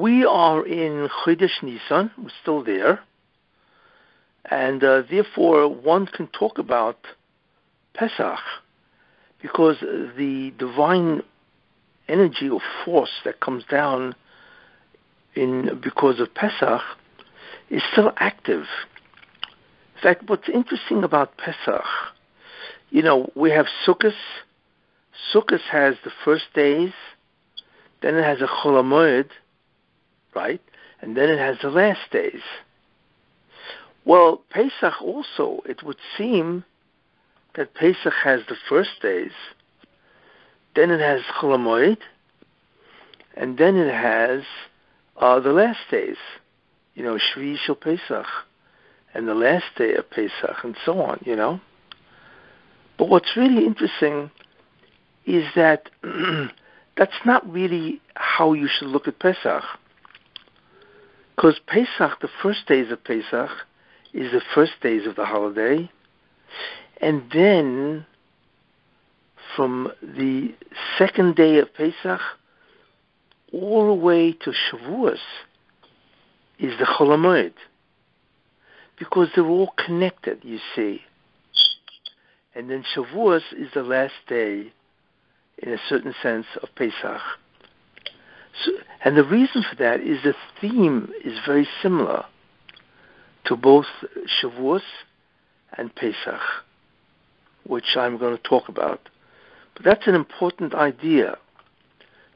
we are in Chodesh Nisan. We're still there, and uh, therefore one can talk about Pesach because the divine energy or force that comes down in because of Pesach is still active. In fact, what's interesting about Pesach, you know, we have Sukkot. Sukkot has the first days, then it has a Chol right? And then it has the last days. Well, Pesach also, it would seem that Pesach has the first days, then it has Chol and then it has uh, the last days, you know, Shvi Shel Pesach, and the last day of Pesach, and so on, you know. But what's really interesting is that that's not really how you should look at Pesach. Because Pesach, the first days of Pesach, is the first days of the holiday, and then from the second day of Pesach all the way to Shavuos is the Chol because they're all connected, you see. And then Shavuos is the last day, in a certain sense, of Pesach. So, and the reason for that is the theme is very similar to both Shavuos and Pesach, which I'm going to talk about. But that's an important idea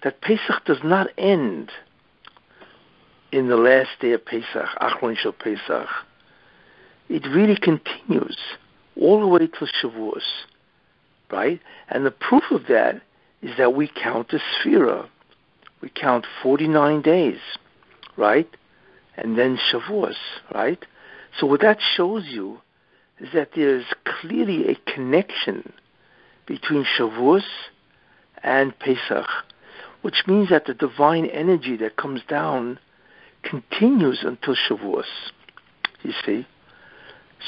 that Pesach does not end in the last day of Pesach, Achron Shel Pesach. It really continues all the way till Shavuos, right? And the proof of that is that we count the Sphira. We count 49 days, right? And then Shavuos, right? So what that shows you is that there's clearly a connection between Shavuos and Pesach, which means that the divine energy that comes down continues until Shavuos. You see?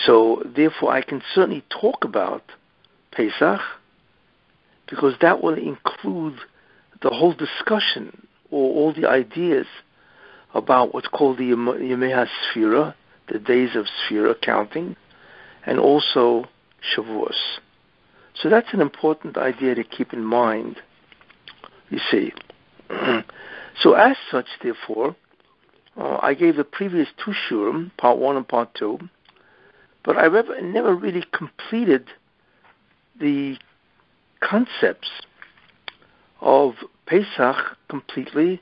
So therefore I can certainly talk about Pesach because that will include the whole discussion or all the ideas about what's called the Yemei Sphira, the days of Sphira counting, and also Shavuos. So that's an important idea to keep in mind, you see. so as such, therefore, uh, I gave the previous two shiurim, part one and part two, but I never, never really completed the concepts of Pesach completely,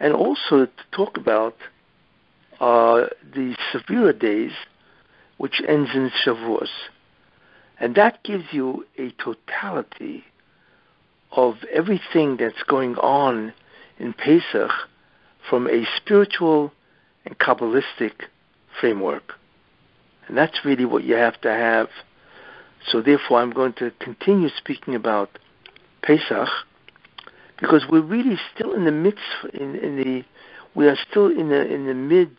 and also to talk about uh, the Sphira days, which ends in Shavuos. And that gives you a totality of everything that's going on in Pesach from a spiritual and Kabbalistic framework. And that's really what you have to have. So therefore I'm going to continue speaking about Pesach because we're really still in the midst in, in the we are still in the in the mid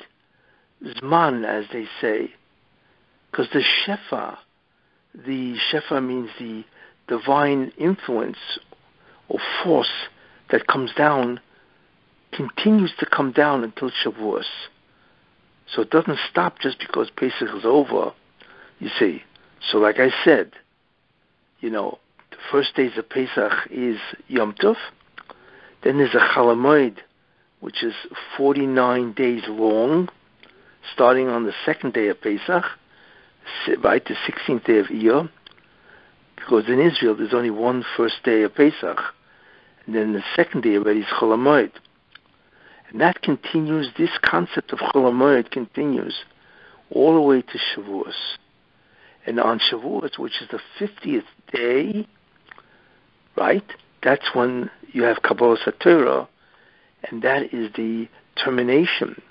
zman as they say because the shefa the shefa means the divine influence or force that comes down continues to come down until Shavuos. So it doesn't stop just because Pesach is over, you see. So like I said, you know, the first days of Pesach is Yom Tov, then there's a Cholamoid, which is 49 days long, starting on the second day of Pesach, right, the 16th day of Iyar, because in Israel there's only one first day of Pesach, and then the second day already is Cholamoid. And that continues, this concept of Cholamoid continues all the way to Shavuos. And on Shavuos, which is the 50th day, right, that's when you have Kabbalah Satorah, and that is the termination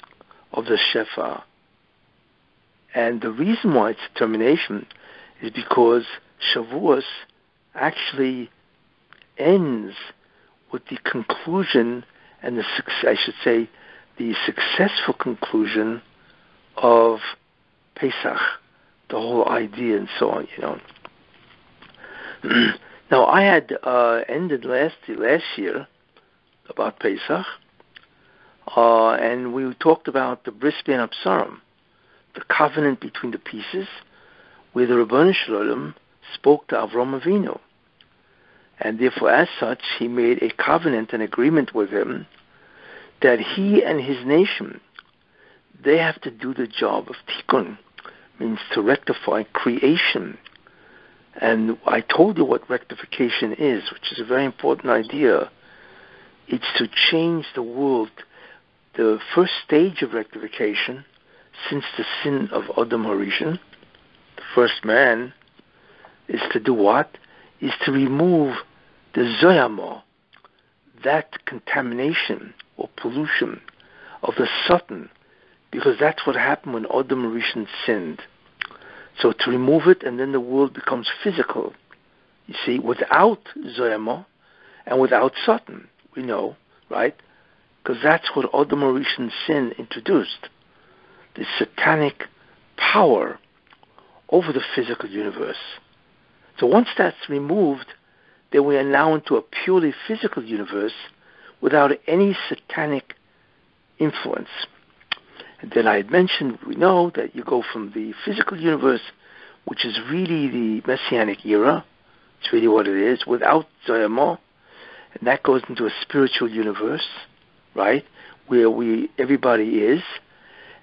of the Shefa. And the reason why it's termination is because Shavuos actually ends with the conclusion and the I should say the successful conclusion of Pesach, the whole idea and so on. You know. now I had uh, ended last last year about Pesach. Uh, and we talked about the Bris Bein Absarim, the covenant between the pieces, where the Ribono Shel spoke to Avram Avinu. And therefore, as such, he made a covenant, an agreement with him, that he and his nation, they have to do the job of tikkun, means to rectify creation. And I told you what rectification is, which is a very important idea. It's to change the world. The first stage of rectification, since the sin of Adam Harishon, the first man, is to do what? Is to remove the zoyamo, that contamination or pollution of the Satan, because that's what happened when Adam Rishon sinned. So to remove it, and then the world becomes physical. You see, without Zoyama and without Satan, we know, right? Because that's what Adam Rishon sin introduced. The satanic power over the physical universe. So once that's removed, then we are now into a purely physical universe without any satanic influence. And then I had mentioned, we know that you go from the physical universe, which is really the messianic era, it's really what it is, without Zayamah, and that goes into a spiritual universe, right, where we everybody is,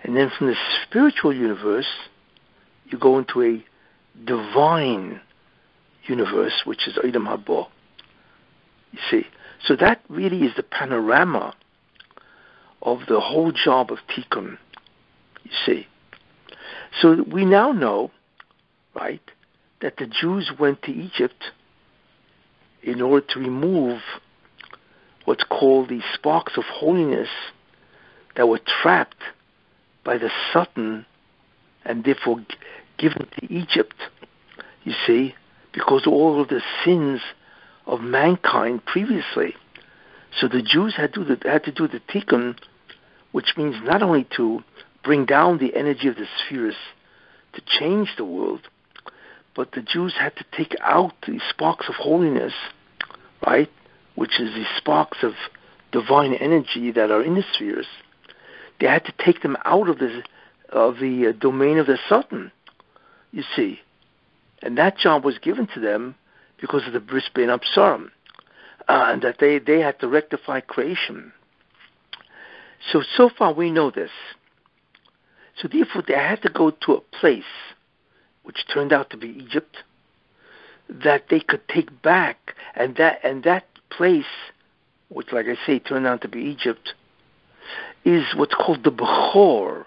and then from the spiritual universe, you go into a divine universe, which is Olam Haba. You see, so that really is the panorama of the whole job of Tikkun. You see, so we now know, right, that the Jews went to Egypt in order to remove what's called the sparks of holiness that were trapped by the Satan and therefore given to Egypt. You see, because all of the sins of mankind previously. So the Jews had to do the, had to do the tikkun, which means not only to bring down the energy of the spheres to change the world, but the Jews had to take out the sparks of holiness, right, which is the sparks of divine energy that are in the spheres. They had to take them out of the of the uh, domain of the Satan, You see, and that job was given to them because of the Bris Bein Absarim, uh, and that they, they had to rectify creation. So, so far we know this. So therefore they had to go to a place, which turned out to be Egypt, that they could take back, and that, and that place, which like I say turned out to be Egypt, is what's called the Bechor,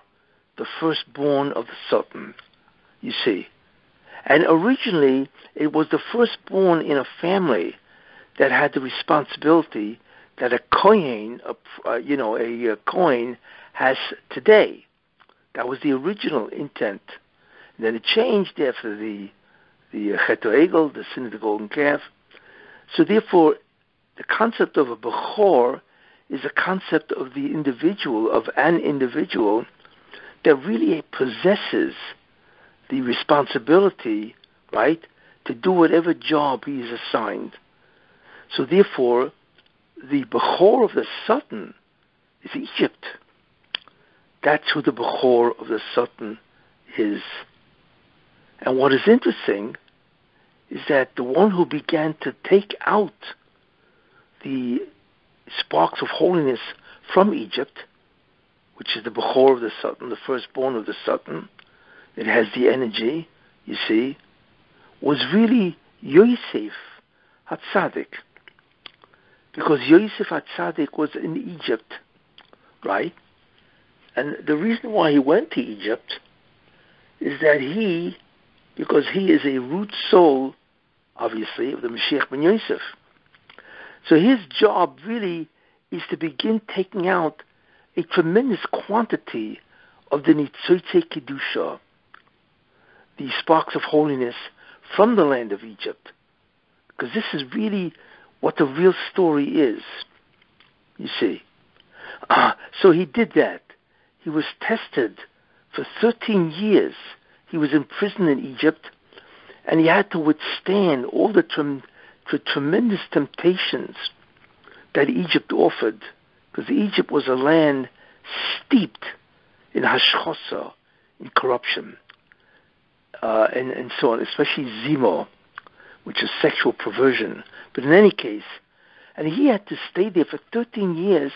the firstborn of the Satan, you see. And originally, it was the firstborn in a family that had the responsibility that a coin, a, uh, you know, a, a coin has today. That was the original intent. And then it changed after the the uh, Cheto Egel, the sin of the golden calf. So therefore, the concept of a Bechor is a concept of the individual, of an individual that really possesses the responsibility, right, to do whatever job he is assigned. So therefore, the Bechor of the Satan is Egypt. That's who the Bechor of the Satan is. And what is interesting is that the one who began to take out the sparks of holiness from Egypt, which is the Bechor of the Satan, the firstborn of the Satan, it has the energy, you see, was really Yosef Hatzadik. Because Yosef Hatzadik was in Egypt, right? And the reason why he went to Egypt is that he, because he is a root soul, obviously, of the Mashiach ben Yosef. So his job really is to begin taking out a tremendous quantity of the Nitzotze Kedusha, the sparks of holiness from the land of Egypt. Because this is really what the real story is. You see. Uh, so he did that. He was tested for 13 years. He was in prison in Egypt, and he had to withstand all the, trem- the tremendous temptations that Egypt offered. Because Egypt was a land steeped in hashchosa, in corruption, uh, and, and so on, especially zimo, which is sexual perversion. But in any case, and he had to stay there for 13 years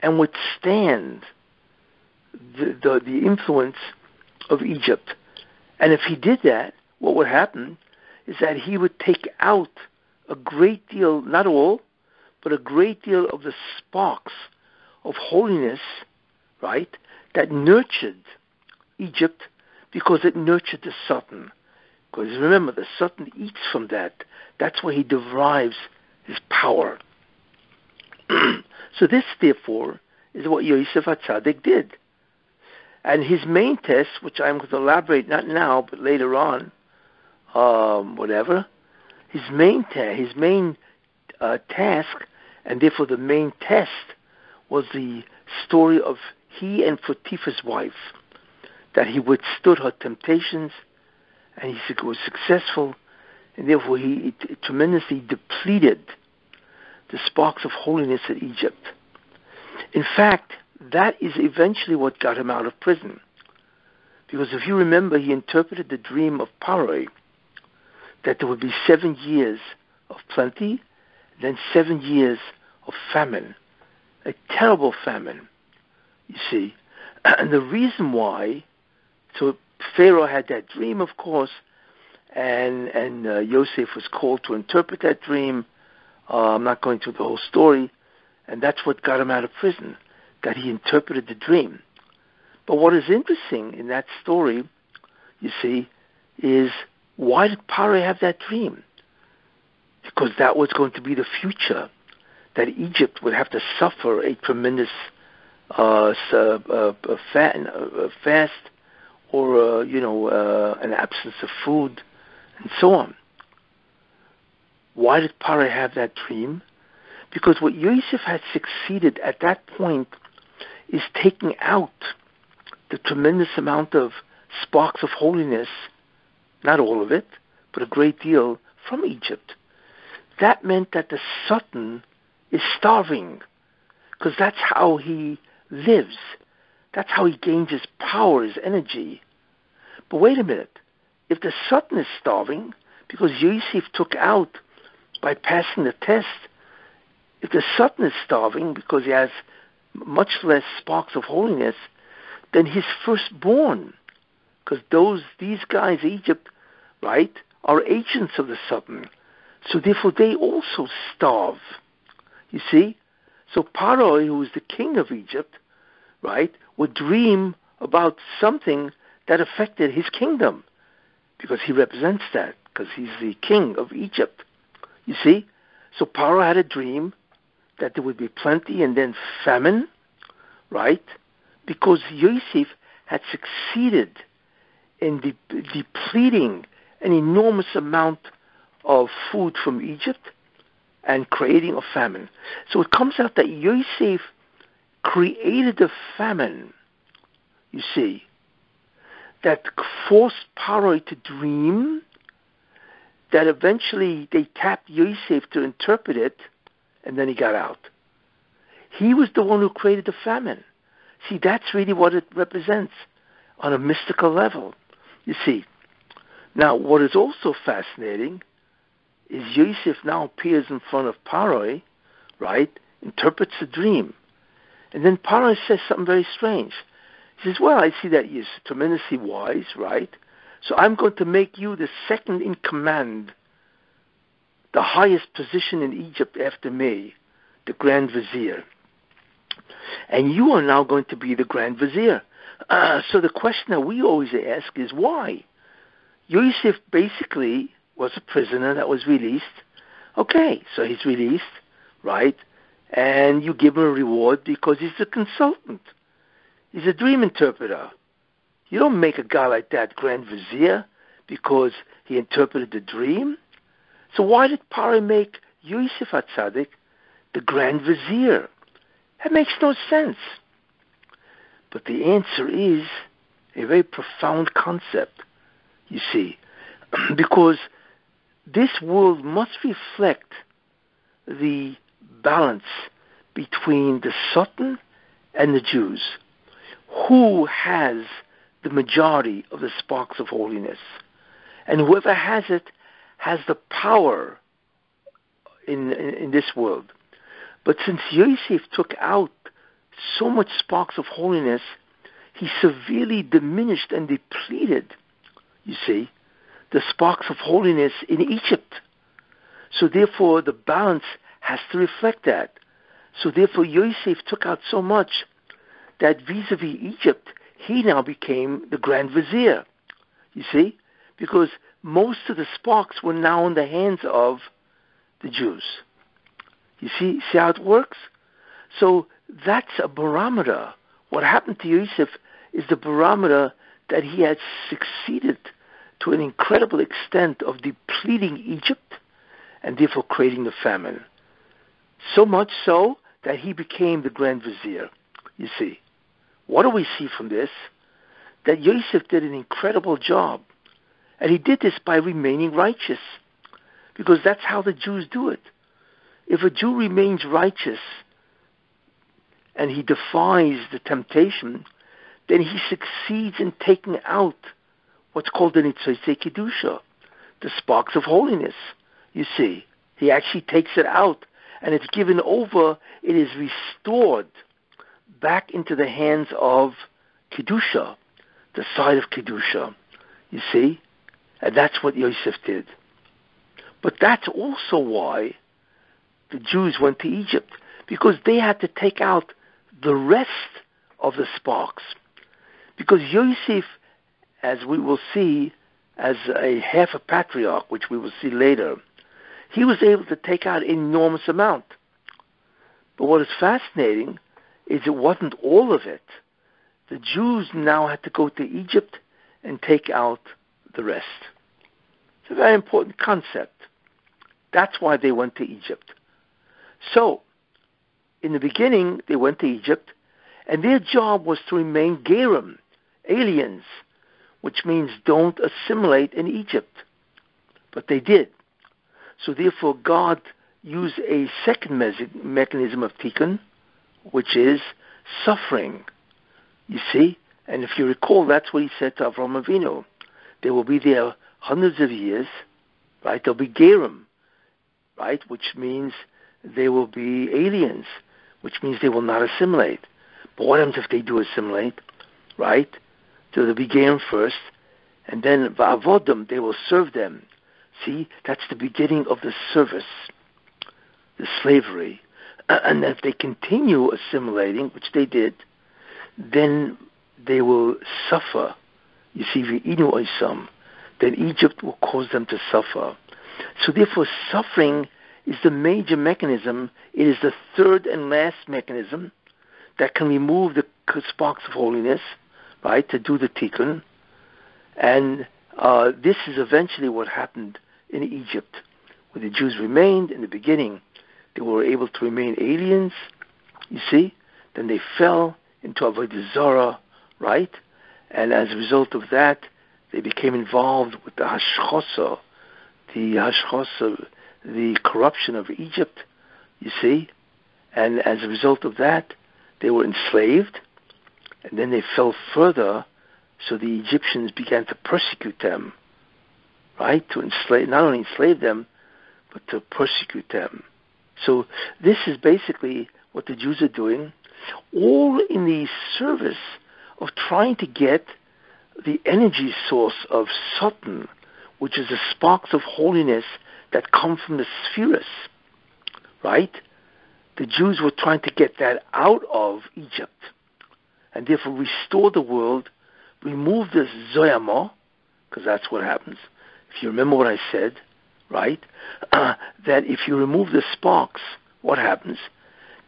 and withstand the, the, the influence of Egypt. And if he did that, what would happen is that he would take out a great deal, not all, but a great deal of the sparks of holiness, right, that nurtured Egypt because it nurtured the Satan. Because remember, the Satan eats from that. That's where he derives his power. so this, therefore, is what Yosef Hatzadik did. And his main test, which I'm going to elaborate not now, but later on, um, whatever, his main his main uh, task, and therefore the main test, was the story of he and Potiphar's wife, that he withstood her temptations, and he was successful, and therefore he tremendously depleted the sparks of holiness in Egypt. In fact, that is eventually what got him out of prison. Because if you remember, he interpreted the dream of Paroi that there would be seven years of plenty, then seven years of famine, a terrible famine, you see. And the reason why, so Pharaoh had that dream, of course, and and uh, Yosef was called to interpret that dream. Uh, I'm not going through the whole story, and that's what got him out of prison that he interpreted the dream. But what is interesting in that story, you see, is why did Pare have that dream? Because that was going to be the future, that Egypt would have to suffer a tremendous uh, uh, uh, fast or, uh, you know, uh, an absence of food and so on. Why did Pare have that dream? Because what Yosef had succeeded at that point is taking out the tremendous amount of sparks of holiness, not all of it, but a great deal from Egypt. That meant that the Satan is starving, because that's how he lives. That's how he gains his power, his energy. But wait a minute. If the Satan is starving, because Yosef took out by passing the test, if the Satan is starving because he has much less sparks of holiness than his firstborn. Because those these guys, Egypt, right, are agents of the Satan. So therefore they also starve. You see? So Paro, who is the king of Egypt, right, would dream about something that affected his kingdom. Because he represents that, because he's the king of Egypt. You see? So Paro had a dream that there would be plenty and then famine, right? Because Yosef had succeeded in de- depleting an enormous amount of food from Egypt and creating a famine. So it comes out that Yosef created the famine, you see, that forced Paro to dream, that eventually they tapped Yosef to interpret it, and then he got out. He was the one who created the famine. See, that's really what it represents on a mystical level. You see. Now, what is also fascinating is Yosef now appears in front of Paroi, right? Interprets the dream. And then Paroi says something very strange. He says, Well, I see that you're tremendously wise, right? So I'm going to make you the second in command the highest position in Egypt after me, the Grand Vizier. And you are now going to be the Grand Vizier. Uh, so the question that we always ask is why? Yosef basically was a prisoner that was released. Okay, so he's released, right? And you give him a reward because he's a consultant. He's a dream interpreter. You don't make a guy like that Grand Vizier because he interpreted the dream. So why did Pari make Yosef Hatzadik the Grand Vizier? That makes no sense. But the answer is a very profound concept, you see, because this world must reflect the balance between the Satan and the Jews. Who has the majority of the sparks of holiness? And whoever has it has the power in, in, in this world. But since Yosef took out so much sparks of holiness, he severely diminished and depleted, you see, the sparks of holiness in Egypt. So therefore, the balance has to reflect that. So therefore, Yosef took out so much that vis-a-vis Egypt, he now became the Grand Vizier. You see? Because most of the sparks were now in the hands of the Jews. You see, see how it works? So that's a barometer. What happened to Yosef is the barometer that he had succeeded to an incredible extent of depleting Egypt and therefore creating the famine. So much so that he became the Grand Vizier. You see, what do we see from this? That Yosef did an incredible job. And he did this by remaining righteous. Because that's how the Jews do it. If a Jew remains righteous and he defies the temptation, then he succeeds in taking out what's called the Nitzotze Kedusha, the sparks of holiness. You see, he actually takes it out and it's given over, it is restored back into the hands of Kedusha, the side of Kedusha. You see? And that's what Yosef did. But that's also why the Jews went to Egypt, because they had to take out the rest of the sparks. Because Yosef, as we will see, as a half a patriarch, which we will see later, he was able to take out an enormous amount. But what is fascinating is it wasn't all of it. The Jews now had to go to Egypt and take out the rest. It's a very important concept. That's why they went to Egypt. So, in the beginning, they went to Egypt, and their job was to remain Gerim, aliens, which means don't assimilate in Egypt. But they did. So therefore, God used a second me- mechanism of tikkun, which is suffering. You see? And if you recall, that's what he said to Avram Avinu. They will be there hundreds of years, right? They'll be Gerim, right? Which means they will be aliens, which means they will not assimilate. But what happens if they do assimilate, right? So they'll be Gerim first, and then Va'avodim, they will serve them. See, that's the beginning of the service, the slavery. And if they continue assimilating, which they did, then they will suffer. You see, if you eat Ve'inu Oisam, then Egypt will cause them to suffer. So therefore, suffering is the major mechanism. It is the third and last mechanism that can remove the sparks of holiness, right, to do the tikkun. And uh, this is eventually what happened in Egypt, where the Jews remained in the beginning. They were able to remain aliens, you see. Then they fell into Avodah Zarah, right? And as a result of that, they became involved with the Hashchosa, the Hashchosa, the corruption of Egypt, you see. And as a result of that, they were enslaved, and then they fell further, so the Egyptians began to persecute them right? To enslave, not only enslave them, but to persecute them. So this is basically what the Jews are doing, all in the service of trying to get the energy source of Satan, which is the sparks of holiness that come from the spheres, right? The Jews were trying to get that out of Egypt and therefore restore the world, remove this Zoyama, because that's what happens, if you remember what I said, right, uh, that if you remove the sparks, what happens?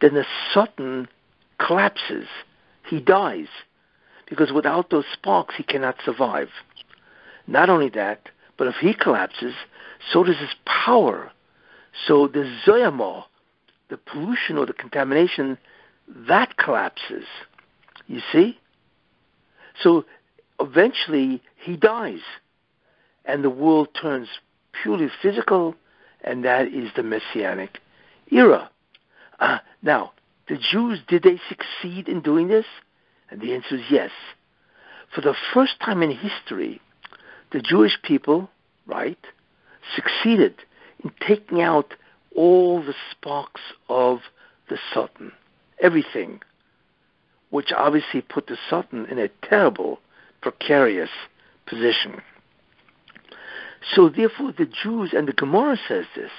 Then the Satan collapses. He dies. Because without those sparks, he cannot survive. Not only that, but if he collapses, so does his power. So the zoyama, the pollution or the contamination, that collapses. You see? So eventually he dies and the world turns purely physical, and that is the messianic era. Uh, now, the Jews, did they succeed in doing this? And the answer is yes. For the first time in history, the Jewish people, right, succeeded in taking out all the sparks of the Satan, everything, which obviously put the Satan in a terrible, precarious position. So therefore the Jews, and the Gemara says this,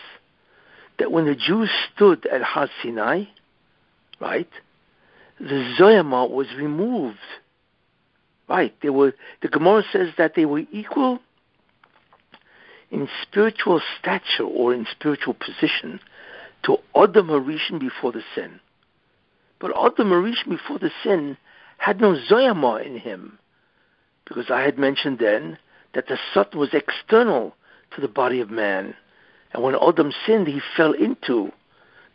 that when the Jews stood at Har Sinai, right, the Zoyama was removed. Right, they were, the Gemara says that they were equal in spiritual stature or in spiritual position to Adam before the sin. But Adam before the sin had no Zoyama in him. Because I had mentioned then that the Satan was external to the body of man. And when Adam sinned, he fell into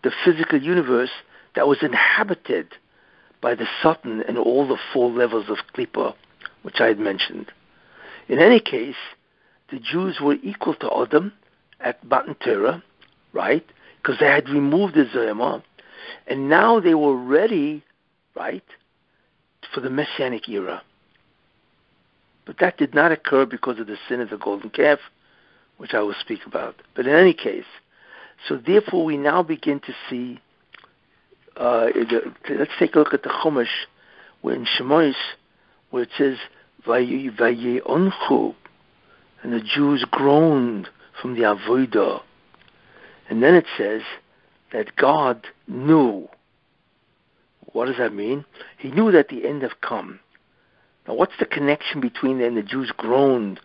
the physical universe that was inhabited by the Satan and all the four levels of Klippa, which I had mentioned. In any case, the Jews were equal to Adam at Matan Torah, right? Because they had removed the Zayama, and now they were ready, right, for the Messianic era. But that did not occur because of the sin of the golden calf, which I will speak about. But in any case, so therefore we now begin to see. Uh, the, let's take a look at the Chumash, where in Shemos, where it says and the Jews groaned from the avodah, and then it says that God knew. What does that mean? He knew that the end had come. Now, what's the connection between then the Jews groaned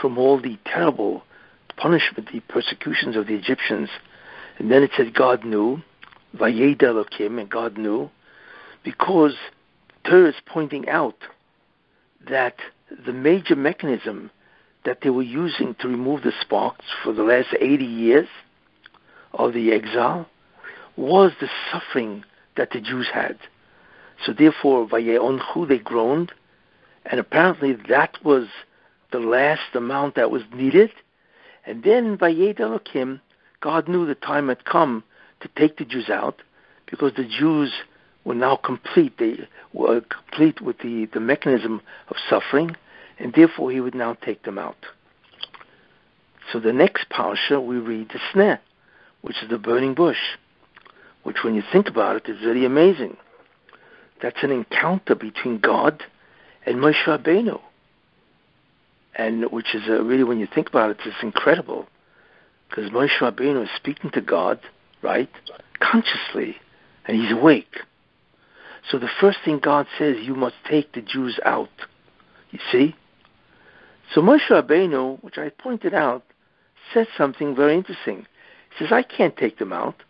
from all the terrible punishment, the persecutions of the Egyptians, and then it said God knew, Vayed Elokim, and God knew, because Torah is pointing out that the major mechanism that they were using to remove the sparks for the last 80 years of the exile was the suffering that the Jews had. So therefore, Vayeonchu, they groaned, and apparently that was the last amount that was needed. And then by Yed Elohim, God knew the time had come to take the Jews out because the Jews were now complete. They were complete with the, the mechanism of suffering, and therefore he would now take them out. So the next parsha we read the sneh, which is the burning bush, which when you think about it is really amazing. That's an encounter between God and Moshe Rabbeinu, and which is a, really when you think about it, it's incredible because Moshe Rabbeinu is speaking to God, right, consciously, and he's awake. So the first thing God says, you must take the Jews out. You see? So Moshe Rabbeinu, which I pointed out, said something very interesting. He says, I can't take them out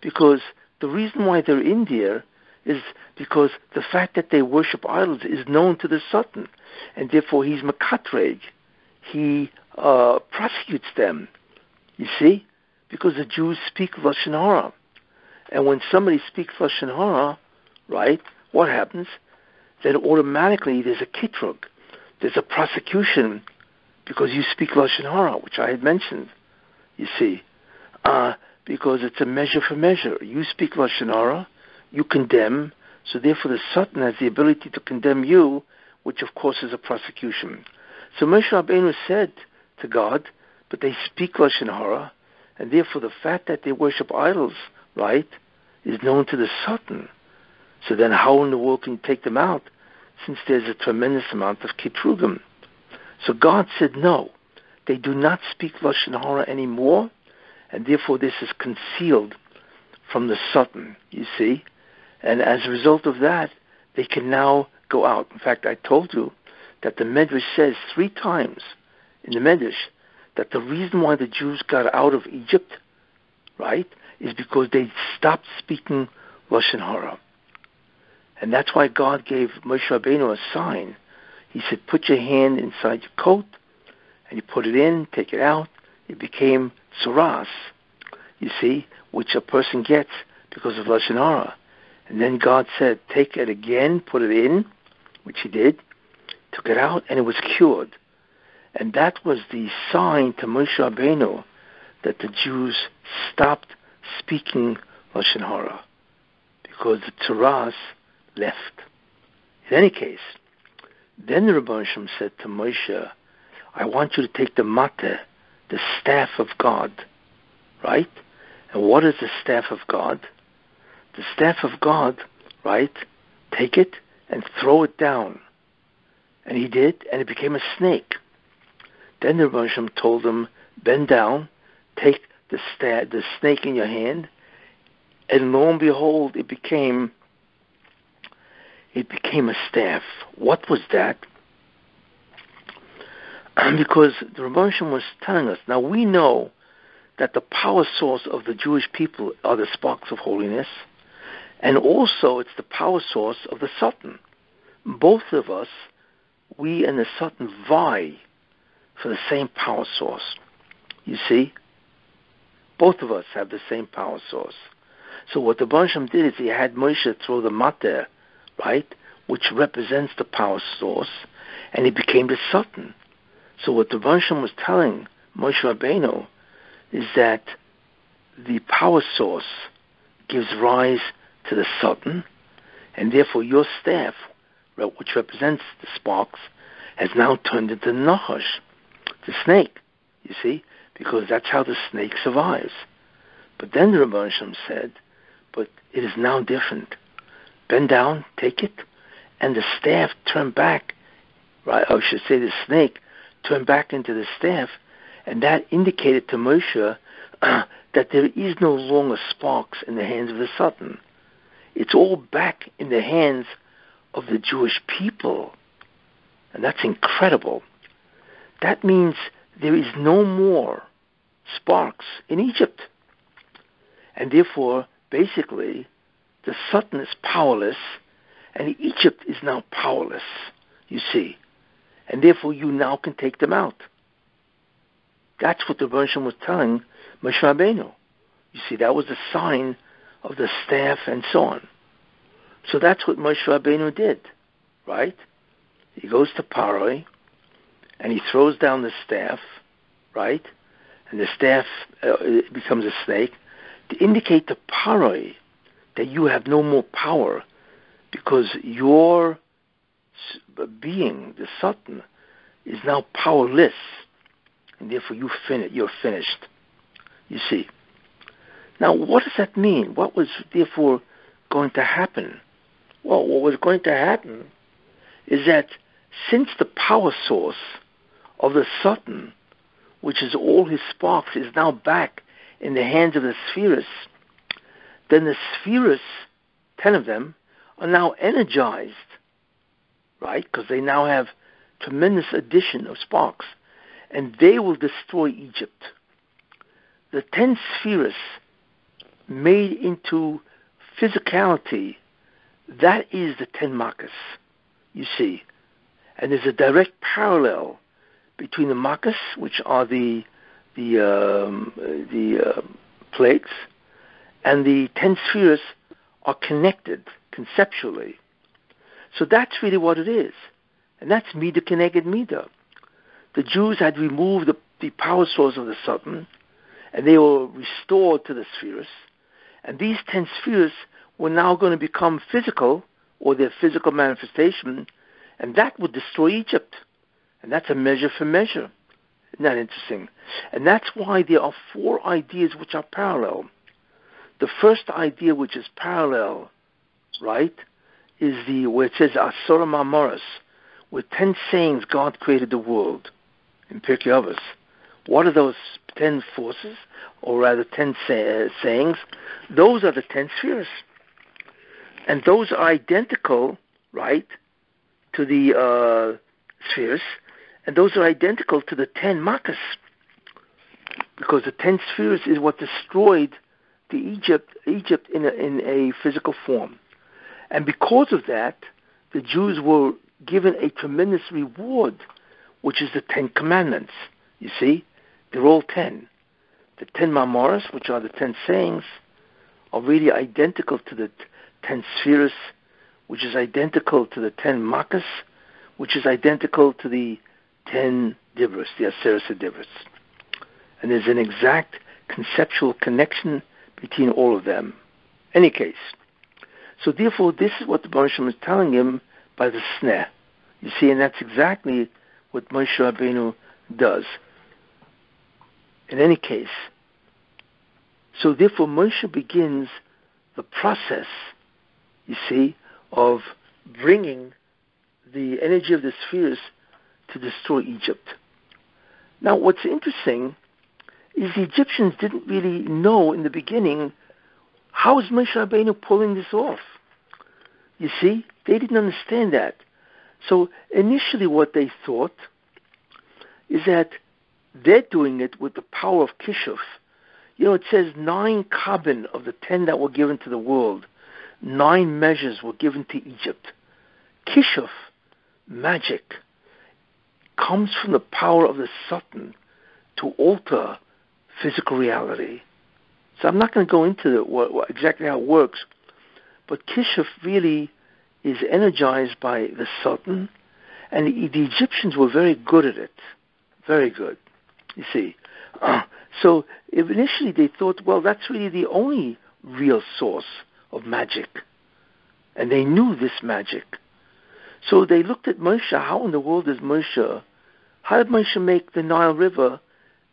because the reason why they're in there is because the fact that they worship idols is known to the Satan, and therefore he's makatreg. He uh, prosecutes them. You see, because the Jews speak lashon hara, and when somebody speaks lashon hara, right, what happens? Then automatically there's a kitrug, there's a prosecution because you speak lashon hara, which I had mentioned. You see, uh, because it's a measure for measure. You speak lashon hara, you condemn, so therefore the Satan has the ability to condemn you, which of course is a prosecution. So Moshe Rabbeinu said to God, but they speak Lashon Hara, and therefore the fact that they worship idols, right, is known to the Satan. So then how in the world can you take them out, since there's a tremendous amount of kitrugim? So God said, no, they do not speak Lashon Hara anymore, and therefore this is concealed from the Satan, you see. And as a result of that, they can now go out. In fact, I told you that the Medrash says three times in the Medrash that the reason why the Jews got out of Egypt, right, is because they stopped speaking Lashon Hara. And that's why God gave Moshe Rabbeinu a sign. He said, put your hand inside your coat, and you put it in, take it out. It became tsuras, you see, which a person gets because of Lashon Hara. And then God said, take it again, put it in, which he did, took it out, and it was cured. And that was the sign to Moshe Rabbeinu that the Jews stopped speaking Lashon Hara. because the Taras left. In any case, then the Rebbe said to Moshe, I want you to take the mate, the staff of God, right? And what is the staff of God? The staff of God, right? Take it and throw it down. And he did, and it became a snake. Then the Rebbe told him, bend down, take the, sta- the snake in your hand, and lo and behold, it became it became a staff. What was that? because the Rebbeinu was telling us. Now we know that the power source of the Jewish people are the sparks of holiness, and also it's the power source of the Satan. Both of us, we and the Satan, vie for the same power source. You see, both of us have the same power source. So what the Bansham did is he had Moshe throw the mater, right, which represents the power source, and he became the Satan. So what the Bansham was telling Moshe Rabbeinu is that the power source gives rise to the Satan, and therefore your staff, which represents the sparks, has now turned into Nachash, the snake, you see, because that's how the snake survives. But then the Rebbe said, but it is now different. Bend down, take it, and the staff turned back, right? I should say the snake turned back into the staff, and that indicated to Moshe that there is no longer sparks in the hands of the Satan. It's all back in the hands of the Jewish people. And that's incredible. That means there is no more sparks in Egypt. And therefore, basically, the Satan is powerless, and Egypt is now powerless, you see. And therefore, you now can take them out. That's what the Bershom was telling Moshe Rabbeinu. You see, that was the sign of the staff and so on. So that's what Moshe Rabbeinu did, right? He goes to Paroi, and he throws down the staff, right? And the staff uh, becomes a snake, to indicate to Paroi that you have no more power because your being, the Satan, is now powerless, and therefore you fin- you're finished. You see. Now, what does that mean? What was therefore going to happen? Well, what was going to happen is that since the power source of the Satan, which is all his sparks, is now back in the hands of the spheres, then the spheres, ten of them, are now energized, right? Because they now have tremendous addition of sparks, and they will destroy Egypt. The ten spheres made into physicality, that is the ten makas, you see. And there's a direct parallel between the makas, which are the the um, the uh, plates and the ten spheres are connected conceptually. So that's really what it is, and that's Mida Keneged Mida. The Jews had removed the, the power source of the Satan, and they were restored to the spheres, and these ten spheres were now going to become physical, or their physical manifestation, and that would destroy Egypt. And that's a measure for measure. Isn't that interesting? And that's why there are four ideas which are parallel. The first idea which is parallel, right, is the where it says Asura Mamoris, with ten sayings God created the world in Pirkei Avos. What are those ten forces, or rather ten say, uh, sayings? Those are the ten spheres, and those are identical, right, to the uh, spheres and those are identical to the ten makas, because the ten spheres is what destroyed the Egypt, Egypt in a, in a physical form. And because of that, the Jews were given a tremendous reward, which is the Ten Commandments. You see, they're all ten. The ten Mamoras, which are the ten sayings, are really identical to the ten spheres, which is identical to the ten makas, which is identical to the ten dibros, the Aseret dibros. And there's an exact conceptual connection between all of them. Any case, So therefore, this is what the Baruch is telling him by the sneh. You see, and that's exactly what Moshe Rabbeinu does. In any case, so therefore Moshe begins the process, you see, of bringing the energy of the spheres to destroy Egypt. Now, what's interesting is the Egyptians didn't really know in the beginning how is Moshe Rabbeinu pulling this off. You see, they didn't understand that. So initially, what they thought is that they're doing it with the power of Kishuf. You know, it says nine kabin of the ten that were given to the world, nine measures were given to Egypt. Kishuf, magic, comes from the power of the Satan to alter physical reality. So I'm not going to go into the, what, what, exactly how it works, but Kishuf really is energized by the Satan, and the, the Egyptians were very good at it, very good. You see, uh, so initially they thought, well, that's really the only real source of magic, and they knew this magic. So they looked at Moshe. How in the world is Moshe? How did Moshe make the Nile River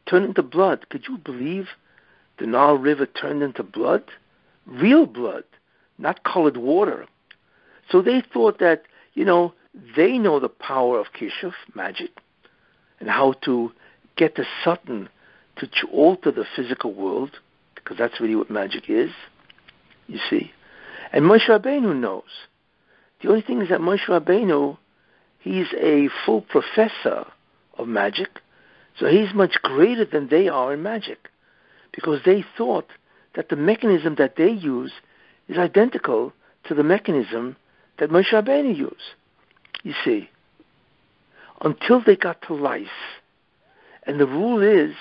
turn into blood? Could you believe the Nile River turned into blood? Real blood, not colored water. So they thought that, you know, they know the power of Kishuf, magic, and how to get the Satan to alter the physical world, because that's really what magic is, you see. And Moshe Rabbeinu knows. The only thing is that Moshe Rabbeinu, he's a full professor of magic, so he's much greater than they are in magic, because they thought that the mechanism that they use is identical to the mechanism that Moshe Rabbeinu used. You see, until they got to lice, and the rule is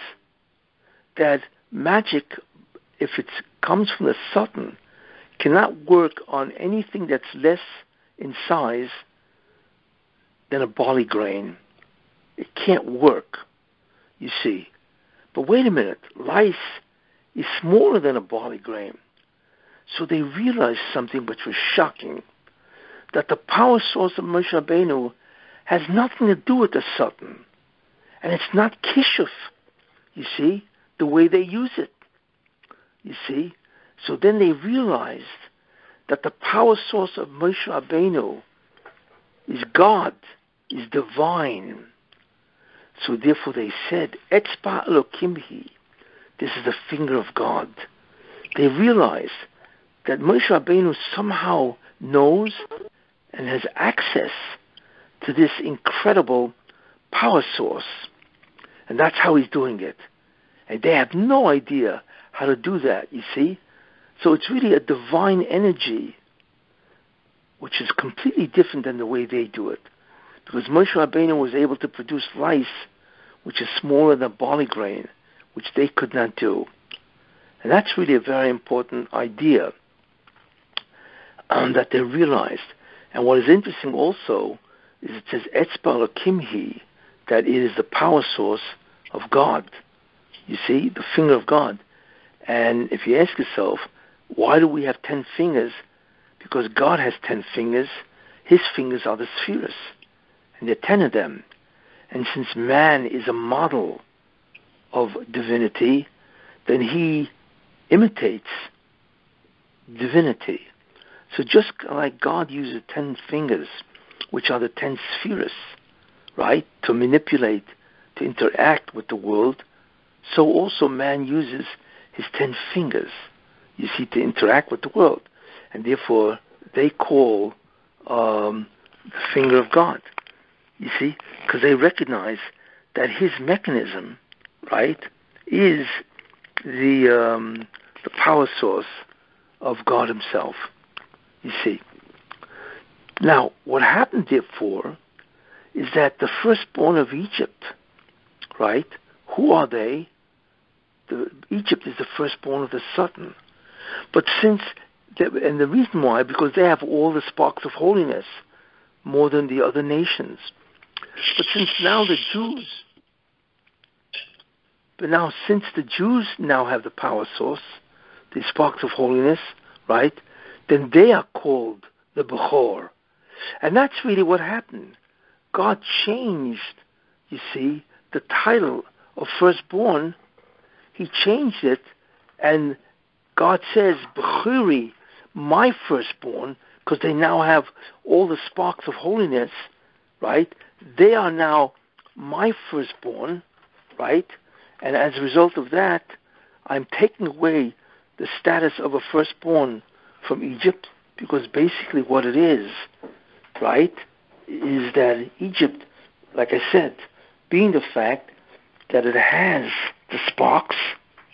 that magic, if it comes from the Satan, cannot work on anything that's less in size than a barley grain. It can't work, you see. But wait a minute, lice is smaller than a barley grain. So they realized something which was shocking, that the power source of Moshe Rabbeinu has nothing to do with the Satan. And it's not kishuf, you see, the way they use it. You see? So then they realized that the power source of Moshe Rabbeinu is God, is divine. So therefore they said, Etzba Elokimhi, this is the finger of God. They realized that Moshe Rabbeinu somehow knows and has access to this incredible power source. And that's how he's doing it. And they have no idea how to do that, you see? So it's really a divine energy which is completely different than the way they do it. Because Moshe Rabbeinu was able to produce lice which is smaller than barley grain, which they could not do. And that's really a very important idea um, that they realized. And what is interesting also is it says Etzba Kimhi, that it is the power source of God. You see, the finger of God. And if you ask yourself, why do we have ten fingers? Because God has ten fingers. His fingers are the spheres, and there are ten of them. And since man is a model of divinity, then he imitates divinity. So just like God uses ten fingers, which are the ten spheres, right, to manipulate, to interact with the world, so also man uses his ten fingers, you see, to interact with the world. And therefore, they call um, the finger of God, you see, because they recognize that his mechanism, right, is the, um, the power source of God himself, you see. Now, what happened, therefore, is that the firstborn of Egypt, right, who are they? the, Egypt is the firstborn of the Satan. But since, and the reason why, because they have all the sparks of holiness more than the other nations. But since now the Jews, but now since the Jews now have the power source, the sparks of holiness, right? then they are called the Bechor. And that's really what happened. God changed, you see, the title of firstborn. He changed it, and God says, Bechuri, my firstborn, because they now have all the sparks of holiness, right? They are now my firstborn, right? And as a result of that, I'm taking away the status of a firstborn from Egypt because basically what it is, right, is that Egypt, like I said, being the fact that it has the sparks,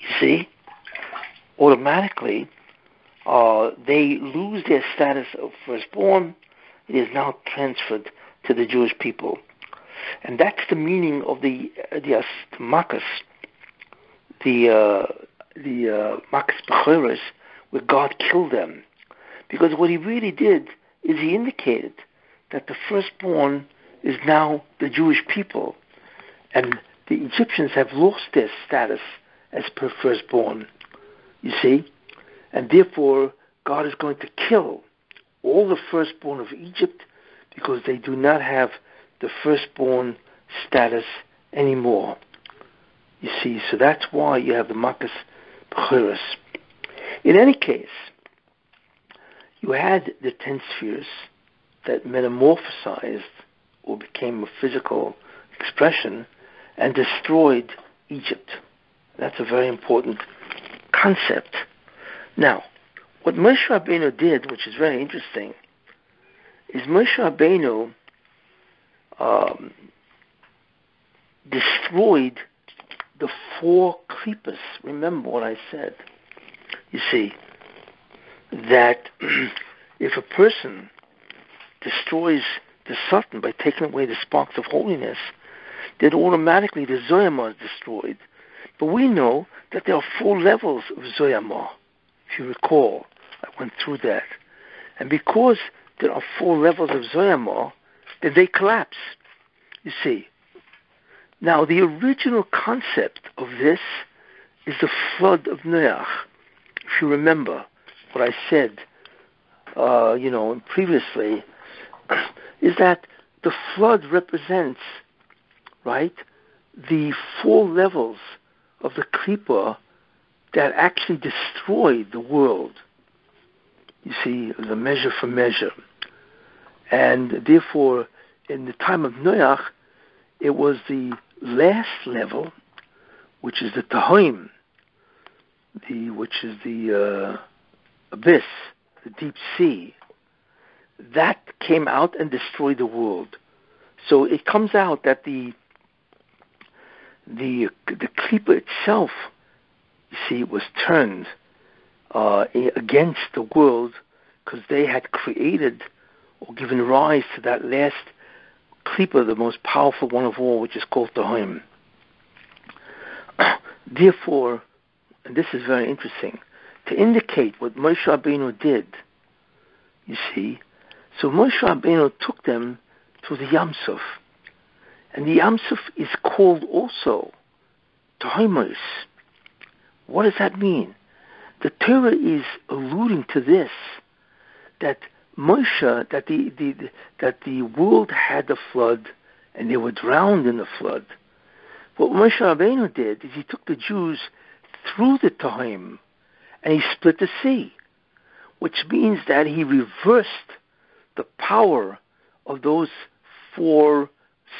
you see, automatically uh, they lose their status of firstborn. It is now transferred to the Jewish people. And that's the meaning of the the Makkos, the uh, the uh, Makkos Bechoros, where God killed them, because what He really did is He indicated that the firstborn is now the Jewish people, and the Egyptians have lost their status as per firstborn. You see, and therefore God is going to kill all the firstborn of Egypt because they do not have the firstborn status anymore. You see, so that's why you have the Makkos Bechoros. In any case, you had the ten spheres that metamorphosized or became a physical expression and destroyed Egypt. That's a very important concept. Now, what Moshe Rabbeinu did, which is very interesting, is Moshe Rabbeinu um, destroyed the four klippas. Remember what I said. You see, that if a person destroys the Satan by taking away the sparks of holiness, then automatically the Zoyama is destroyed. But we know that there are four levels of Zoyama. If you recall, I went through that. And because there are four levels of Zoyama, then they collapse. You see. Now, the original concept of this is the flood of Noach. If you remember what I said, uh, you know, previously, is that the flood represents, right, the four levels of the Klippa that actually destroyed the world. You see, the measure for measure. And therefore, in the time of Noach, it was the last level, which is the Tahoim, the which is the uh, abyss, the deep sea, that came out and destroyed the world. So it comes out that the the the klipa itself, you see, was turned uh, against the world because they had created or given rise to that last klipa, the most powerful one of all, which is called the Hoim. Therefore, and this is very interesting, to indicate what Moshe Rabbeinu did, you see, so Moshe Rabbeinu took them to the Yamsuf, and the Yamsuf is called also Taimos. What does that mean? The Torah is alluding to this, that Moshe, that the, the, that the world had a flood and they were drowned in the flood. What Moshe Rabbeinu did is he took the Jews through the time and he split the sea, which means that he reversed the power of those four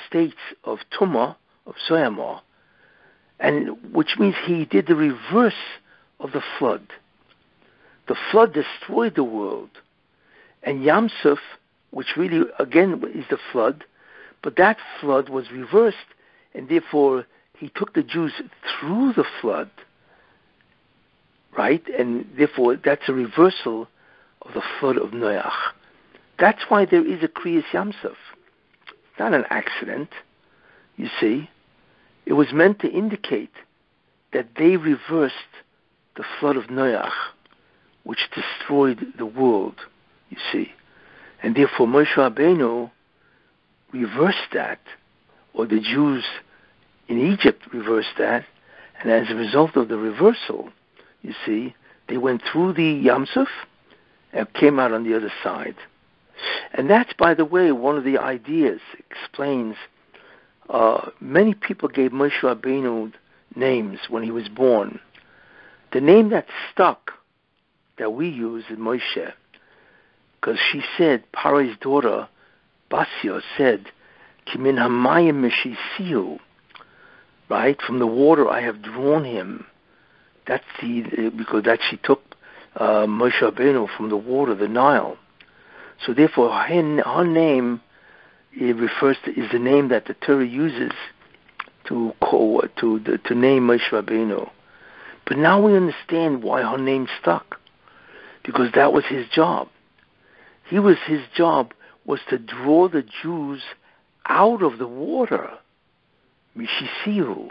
states of Tuma, of Zoyama, and which means he did the reverse of the flood. The flood destroyed the world and Yamsuf, which really again is the flood, but that flood was reversed, and therefore he took the Jews through the flood, right? And therefore that's a reversal of the flood of Noach. That's why there is a Kriyas Yamsuf. It's not an accident, you see. It was meant to indicate that they reversed the flood of Noach, which destroyed the world you see. And therefore Moshe Rabbeinu reversed that, or the Jews in Egypt reversed that, and as a result of the reversal, you see, they went through the Yamsuf, and came out on the other side. And that's, by the way, one of the ideas explains. Uh, many people gave Moshe Rabbeinu names when he was born. The name that stuck, that we use is Moshe, because she said, Paro's daughter, Basio, said, Kimin hamayim mishisiu, right? From the water I have drawn him. That's the, because that she took uh, Moshe Rabbeinu from the water, the Nile. So therefore, her, her name it refers to is the name that the Torah uses to call to to name Moshe Rabbeinu. But now we understand why her name stuck, because that was his job. He was his job was to draw the Jews out of the water. Mishisiru,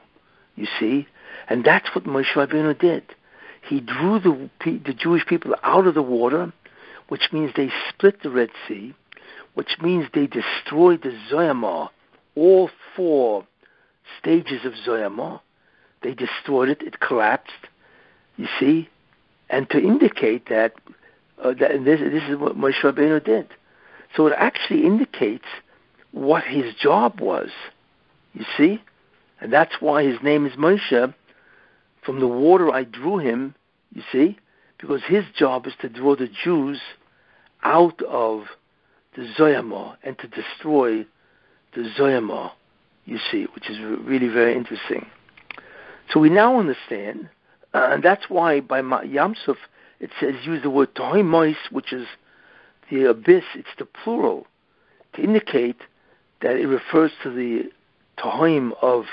you see, and that's what Moshe Rabbeinu did. He drew the the Jewish people out of the water, which means they split the Red Sea, which means they destroyed the Zoyamah, all four stages of Zoyamah. They destroyed it; it collapsed. You see, and to indicate that, uh, that this, this is what Moshe Rabbeinu did. So it actually indicates what his job was. You see, and that's why his name is Moshe. From the water I drew him. You see, because his job is to draw the Jews out of the Zoyamah and to destroy the Zoyamah, you see, which is really very interesting. So we now understand, uh, and that's why by Yamsuf it says use the word Tohimois, which is the abyss, it's the plural, to indicate that it refers to the Tohim of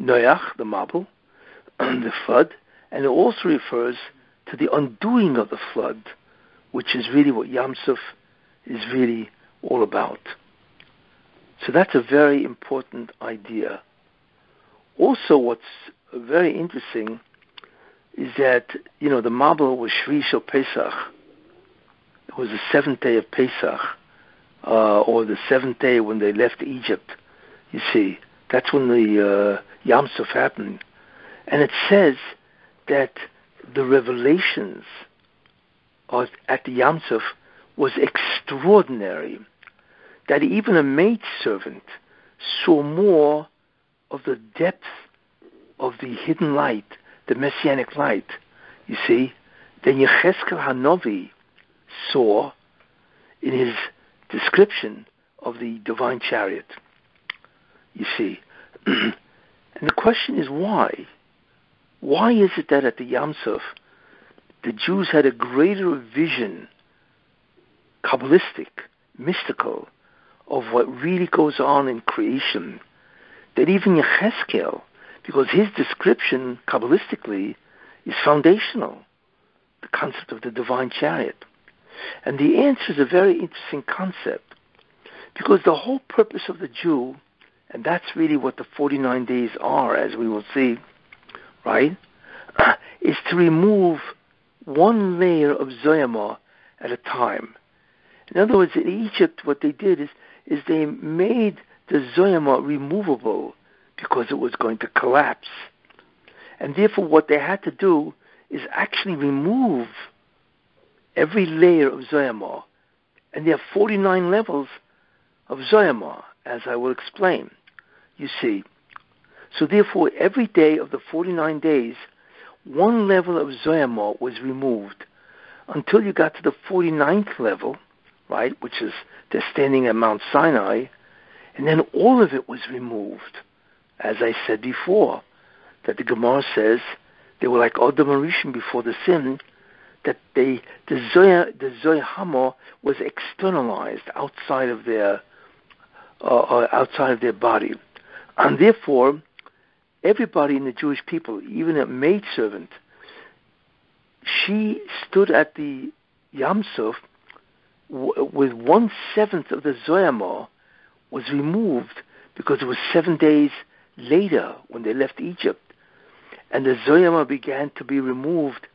Noach, the Mabul, the flood, and it also refers to the undoing of the flood, which is really what Yamsuf is really all about. So that's a very important idea. Also, what's very interesting is that, you know, the Mabul was Shri Shel Pesach. It was the seventh day of Pesach, uh, or the seventh day when they left Egypt. You see, that's when the uh, happened. And it says that the revelations at the Yam Suf was extraordinary that even a maidservant saw more of the depth of the hidden light, the messianic light, you see, than Yecheskel Hanovi saw in his description of the divine chariot. You see. and the question is why? Why is it that at the Yam Suf, the Jews had a greater vision, Kabbalistic, mystical, of what really goes on in creation that even Yecheskel, because his description Kabbalistically is foundational, the concept of the divine chariot. And the answer is a very interesting concept because the whole purpose of the Jew, and that's really what the 49 days are, as we will see, right, is to remove one layer of Zoyama at a time. In other words, in Egypt, what they did is is they made the Zoyama removable because it was going to collapse. And therefore, what they had to do is actually remove every layer of Zoyama. And there are 49 levels of Zoyama, as I will explain. You see. So therefore, every day of the 49 days, one level of Zoyama was removed until you got to the 49th level, right, which is they're standing at Mount Sinai, and then all of it was removed, as I said before, that the Gemara says they were like Adam Rishon before the sin, that they the Zoya the Zoya was externalized outside of their uh, uh, outside of their body, and therefore everybody in the Jewish people, even a maidservant, she stood at the Yam Suf w- with one seventh of the Zoyama was removed because it was seven days later when they left Egypt. And the Zoyama began to be removed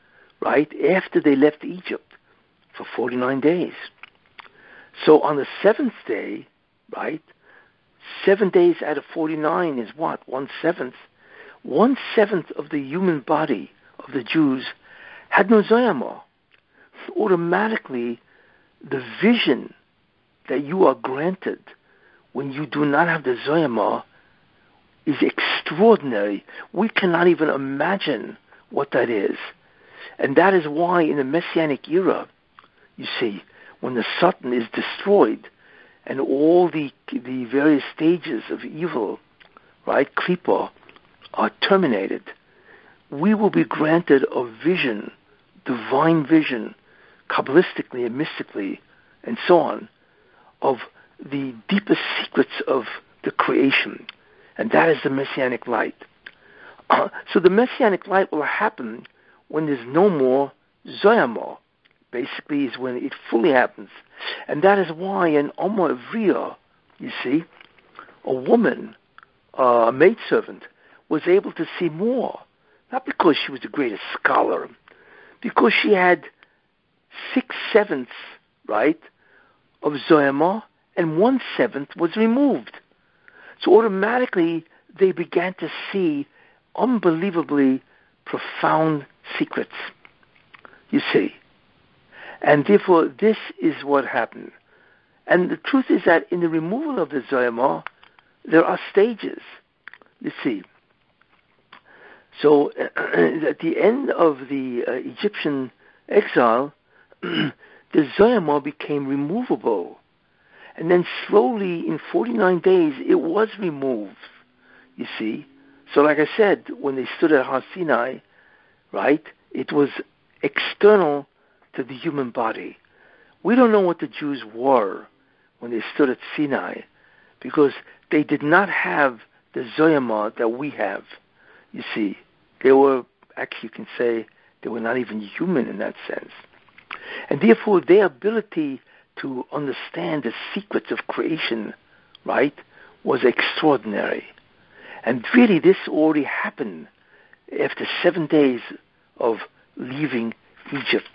right after they left Egypt for 49 days. So on the seventh day, right, seven days out of 49 is what? One seventh. One seventh of the human body of the Jews had no Zoyama. Automatically, the vision that you are granted when you do not have the Zoyama is extraordinary. We cannot even imagine what that is. And that is why in the Messianic era, you see, when the Satan is destroyed and all the, the various stages of evil, right, Klipa, are terminated, we will be granted a vision, divine vision, Kabbalistically and mystically, and so on, of the deepest secrets of the creation. And that is the Messianic light. Uh, so the Messianic light will happen when there's no more Zoyamor. Basically, is when it fully happens. And that is why in Omer Avriya, you see, a woman, uh, a maidservant, was able to see more. Not because she was the greatest scholar, because she had six sevenths, right, of Zoyama, and one seventh was removed. So automatically they began to see unbelievably profound secrets. You see. And therefore, this is what happened. And the truth is that in the removal of the Zoyama, there are stages. You see. So at the end of the uh, Egyptian exile, the Zoyama became removable. And then slowly, in 49 days, it was removed. You see? So, like I said, when they stood at Har Sinai, right, it was external to the human body. We don't know what the Jews were when they stood at Sinai because they did not have the Zoyama that we have. You see, they were, actually, you can say, they were not even human in that sense. And therefore, their ability to understand the secrets of creation, right, was extraordinary. And really, this already happened after seven days of leaving Egypt.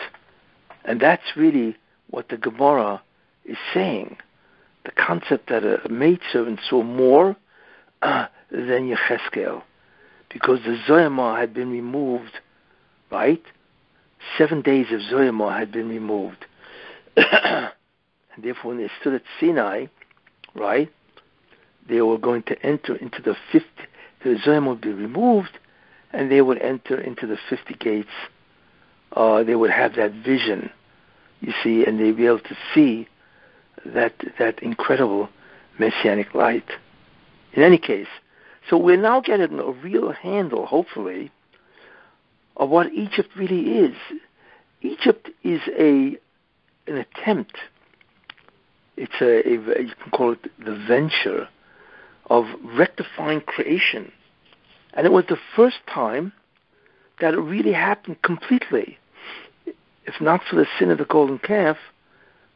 And that's really what the Gemara is saying. The concept that a maidservant saw more uh, than Yecheskel, because the Zoyama had been removed, right? Seven days of Zoyama had been removed. and therefore, when they stood at Sinai, right, they were going to enter into the fifth, the Zoyama would be removed, and they would enter into the 50 gates. Uh, they would have that vision, you see, and they'd be able to see that, that incredible messianic light. In any case, so we're now getting a real handle, hopefully, of what Egypt really is. Egypt is a an attempt. It's a, a you can call it the venture of rectifying creation. And it was the first time that it really happened completely. If not for the sin of the golden calf,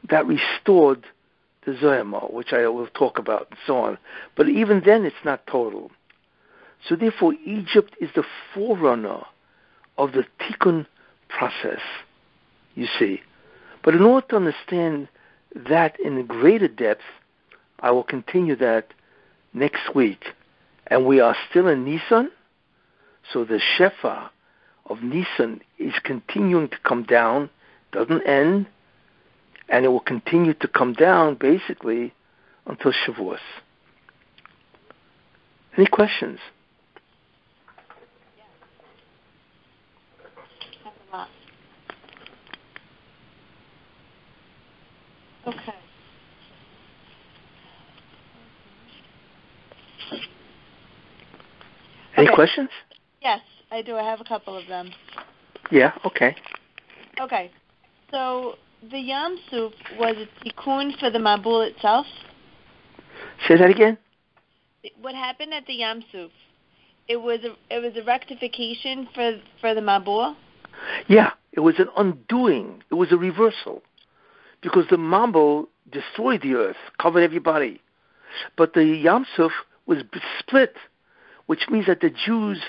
that restored the Zoyama, which I will talk about, and so on. But even then, it's not total. So therefore, Egypt is the forerunner of the tikkun process, you see. But in order to understand that in greater depth, I will continue that next week. And we are still in Nisan, so the Shefa of Nisan is continuing to come down, doesn't end, and it will continue to come down basically until Shavuos. Any questions? Okay. Any Okay. questions? Yes, I do. I have a couple of them. Yeah, okay. Okay. So the Yam Suf was a tikkun for the Mabul itself. Say that again? What happened at the Yam Suf? It was a it was a rectification for for the Mabul. Yeah, it was an undoing. It was a reversal. Because the Mabul destroyed the earth, covered everybody. But the Yam Suf was split, which means that the Jews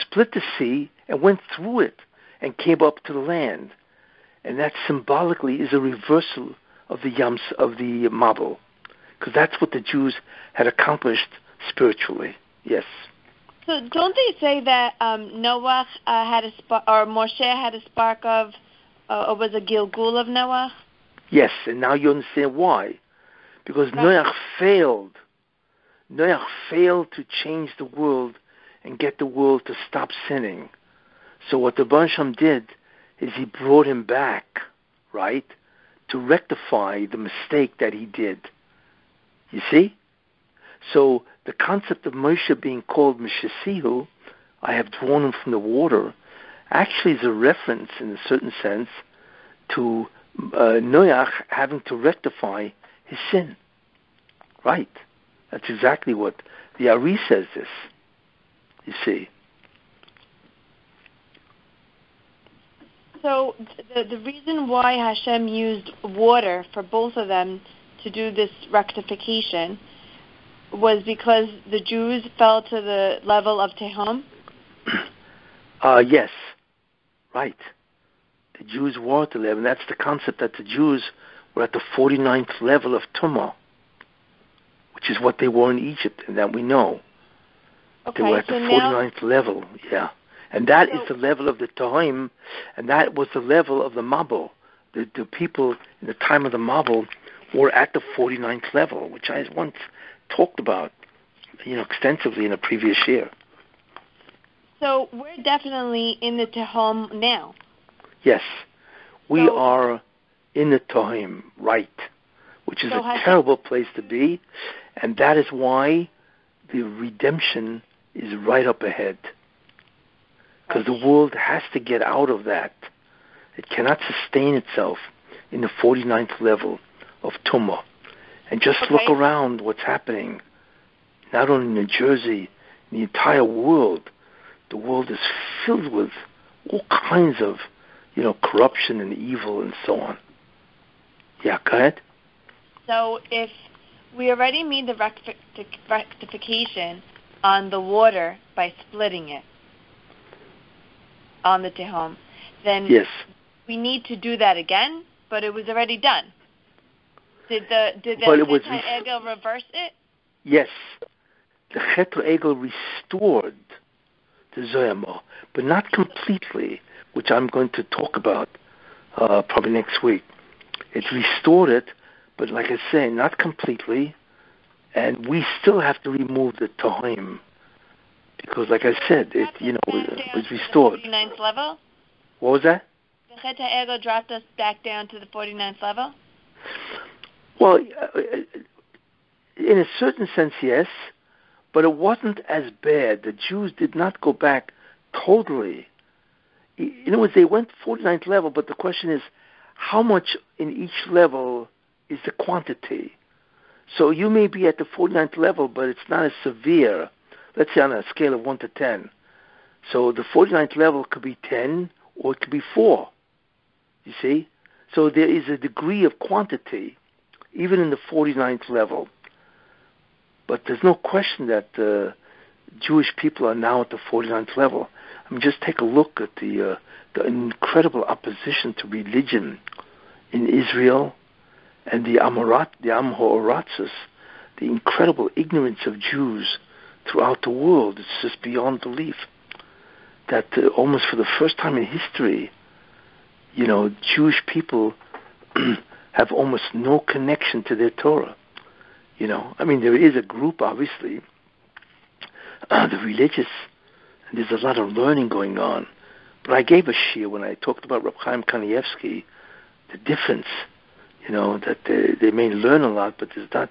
split the sea and went through it and came up to the land. And that symbolically is a reversal of the Yams of the Mabul. Because that's what the Jews had accomplished spiritually. Yes. So don't they say that um, Noah uh, had a spark, or Moshe had a spark of, uh, or was a Gilgul of Noah? Yes, and now you understand why. Because Noach failed. Noach failed to change the world and get the world to stop sinning. So what the Bansham did is he brought him back, right, to rectify the mistake that he did. You see? So the concept of Moshe being called Mishasihu, I have drawn him from the water, actually is a reference in a certain sense to uh, Noach having to rectify his sin. Right. That's exactly what the Ari says this. You see. So the the reason why Hashem used water for both of them to do this rectification was because the Jews fell to the level of Tehom? Uh, yes, right. The Jews were at the level, and that's the concept that the Jews were at the 49th level of Tumah, which is what they were in Egypt, and that we know. Okay, they were at so the now, 49th level, yeah. And that is So- the level of the Tahim, and that was the level of the Mabul. The, the people in the time of the Mabul were at the 49th level, which I once talked about, you know, extensively in a previous year. So we're definitely in the Tehom now. Yes, we So- are in the Tahim, right, which is So a terrible place to be, and that is why the redemption is right up ahead. Because the world has to get out of that. It cannot sustain itself in the 49th level of Tumah. And just look around what's happening, not only in New Jersey, in the entire world. The world is filled with all kinds of, you know, corruption and evil and so on. Yeah, go ahead. So if we already made the recti- rectification on the water by splitting it on the Tehom, then Yes. we need to do that again, but it was already done. Did the did the was- Egel reverse it? Yes, the Chet Egel restored the Zoyama, but not completely, which I'm going to talk about uh, probably next week. It restored it, but like I say, not completely, and we still have to remove the Tahim because, like I said, it you know was, was to the restored. 49th level. What was that? The Chet Egel dropped us back down to the 49th level. Well, uh, in a certain sense, yes, but it wasn't as bad. The Jews did not go back totally. In other words, they went 49th level, but the question is, how much in each level is the quantity? So you may be at the 49th level, but it's not as severe. Let's say on a scale of 1 to 10. So the 49th level could be 10 or it could be 4. You see? So there is a degree of quantity even in the 49th level. But there's no question that uh, Jewish people are now at the 49th level. I mean, just take a look at the uh, the incredible opposition to religion in Israel and the Amorat, the Amhoratzes, the incredible ignorance of Jews throughout the world. It's just beyond belief that uh, almost for the first time in history, you know, Jewish people have almost no connection to their Torah. You know, I mean, there is a group, obviously, uh, the religious, there's a lot of learning going on. But I gave a shiur when I talked about Reb Chaim Kanievsky, the difference, you know, that they, they may learn a lot, but there's not,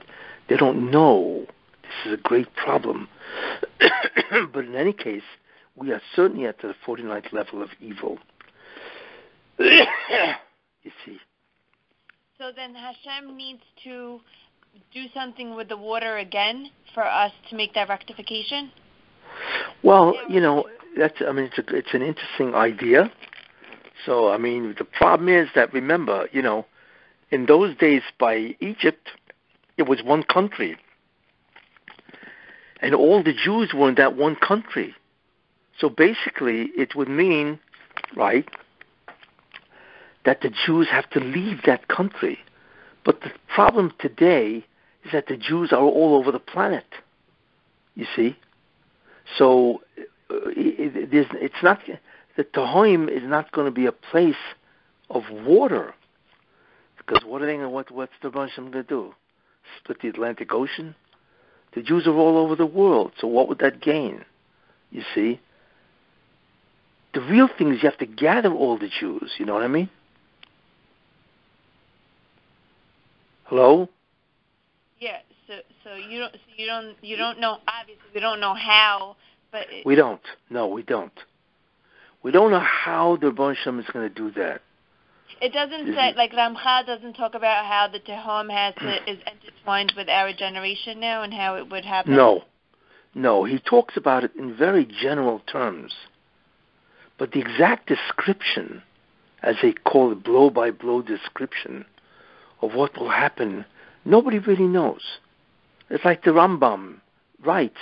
they don't know. This is a great problem. but in any case, we are certainly at the 49th level of evil. you see. So then Hashem needs to do something with the water again for us to make that rectification? Well, you know, that's I mean it's a, it's an interesting idea. So I mean the problem is that remember, you know, in those days by Egypt, it was one country, and all the Jews were in that one country. So basically, it would mean, right, that the Jews have to leave that country. But the problem today is that the Jews are all over the planet. You see, so uh, it, it, it's not the Tahoim is not going to be a place of water. Because what are they? What what's the bunch going to do? Split the Atlantic Ocean? The Jews are all over the world, so what would that gain? You see? The real thing is you have to gather all the Jews, you know what I mean? Hello? Yeah, so so you don't so you don't you don't know obviously we don't know how, but it, We don't. No, we don't. We don't know how the Shem is going to do that. it doesn't Is say it- like Ramchal doesn't talk about how the Tehom has to, is intertwined with our generation now and how it would happen. No. No, he talks about it in very general terms. But the exact description, as they call it, blow by blow description of what will happen, nobody really knows. It's like the Rambam writes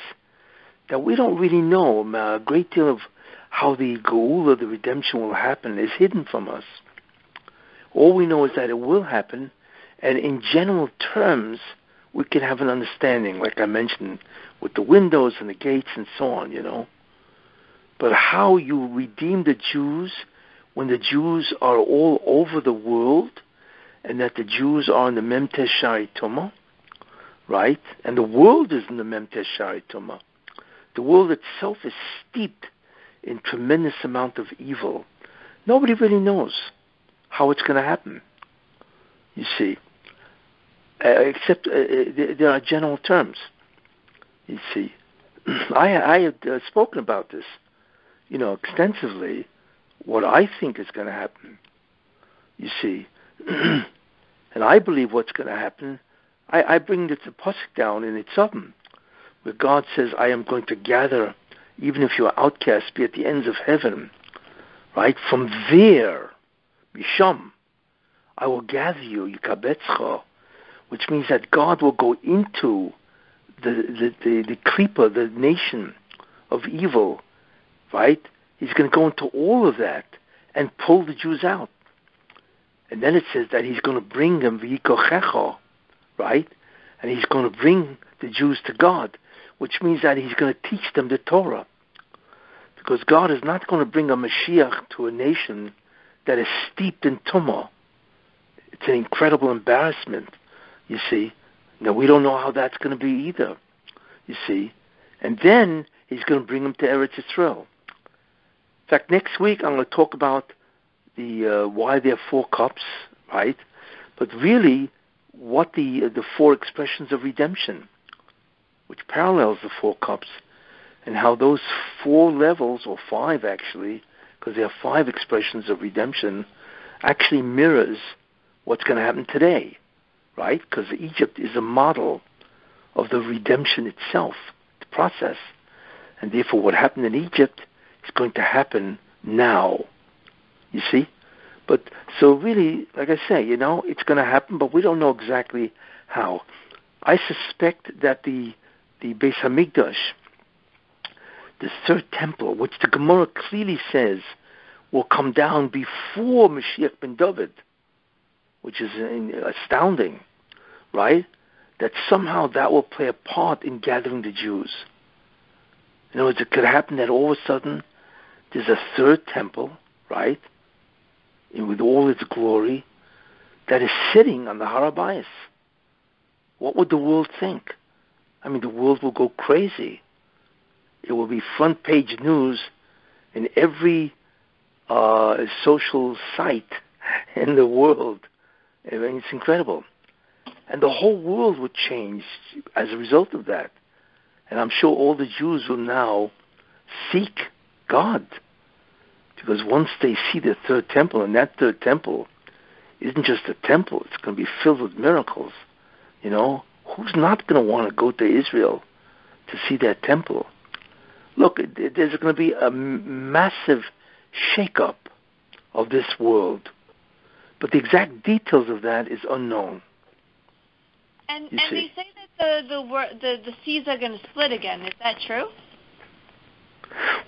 that we don't really know um, a great deal of how the Geula, the redemption, will happen is hidden from us. All we know is that it will happen, and in general terms, we can have an understanding, like I mentioned, with the windows and the gates and so on, you know. But how you redeem the Jews when the Jews are all over the world, and that the Jews are in the Memtesh Shari Tumah, right? And the world is in the Memtesh Shari Tumah. The world itself is steeped in tremendous amount of evil. Nobody really knows how it's going to happen. You see, uh, except uh, uh, there are general terms. You see, I I have uh, spoken about this, you know, extensively. What I think is going to happen. You see, and I believe what's going to happen. I, I bring the pasuk down in Nitzavim, where God says, "I am going to gather, even if you are outcasts, be at the ends of heaven." Right from there, Misham, I will gather you, Yikabetzcha, which means that God will go into the the the, the Klipa, the nation of evil, right? He's going to go into all of that and pull the Jews out. And then it says that he's going to bring them v'yikochecho, right? And he's going to bring the Jews to God, which means that he's going to teach them the Torah. Because God is not going to bring a Mashiach to a nation that is steeped in tumah. It's an incredible embarrassment, you see. Now, we don't know how that's going to be either, you see. And then he's going to bring them to Eretz Yisrael. In fact, next week I'm going to talk about the uh, why there are four cups, right? But really, what the uh, the four expressions of redemption, which parallels the four cups, and how those four levels, or five actually, because there are five expressions of redemption, actually mirrors what's going to happen today, right? Because Egypt is a model of the redemption itself, the process, and therefore what happened in Egypt is going to happen now. You see? But so really, like I say, you know, it's going to happen, but we don't know exactly how. I suspect that the the Beis Hamikdash, the third temple, which the Gemara clearly says will come down before Mashiach ben David, which is uh, astounding, right? That somehow that will play a part in gathering the Jews. In other words, it could happen that all of a sudden there's a third temple, right? With all its glory, that is sitting on the Har Habayis. What would the world think? I mean, the world will go crazy. It will be front page news in every uh, social site in the world. I mean, it's incredible. And the whole world would change as a result of that. And I'm sure all the Jews will now seek God. Because once they see the third temple, and that third temple isn't just a temple, it's going to be filled with miracles. You know, who's not going to want to go to Israel to see that temple? Look, there's going to be a massive shake-up of this world. But the exact details of that is unknown. And and they say that the the the the seas are going to split again. Is that true?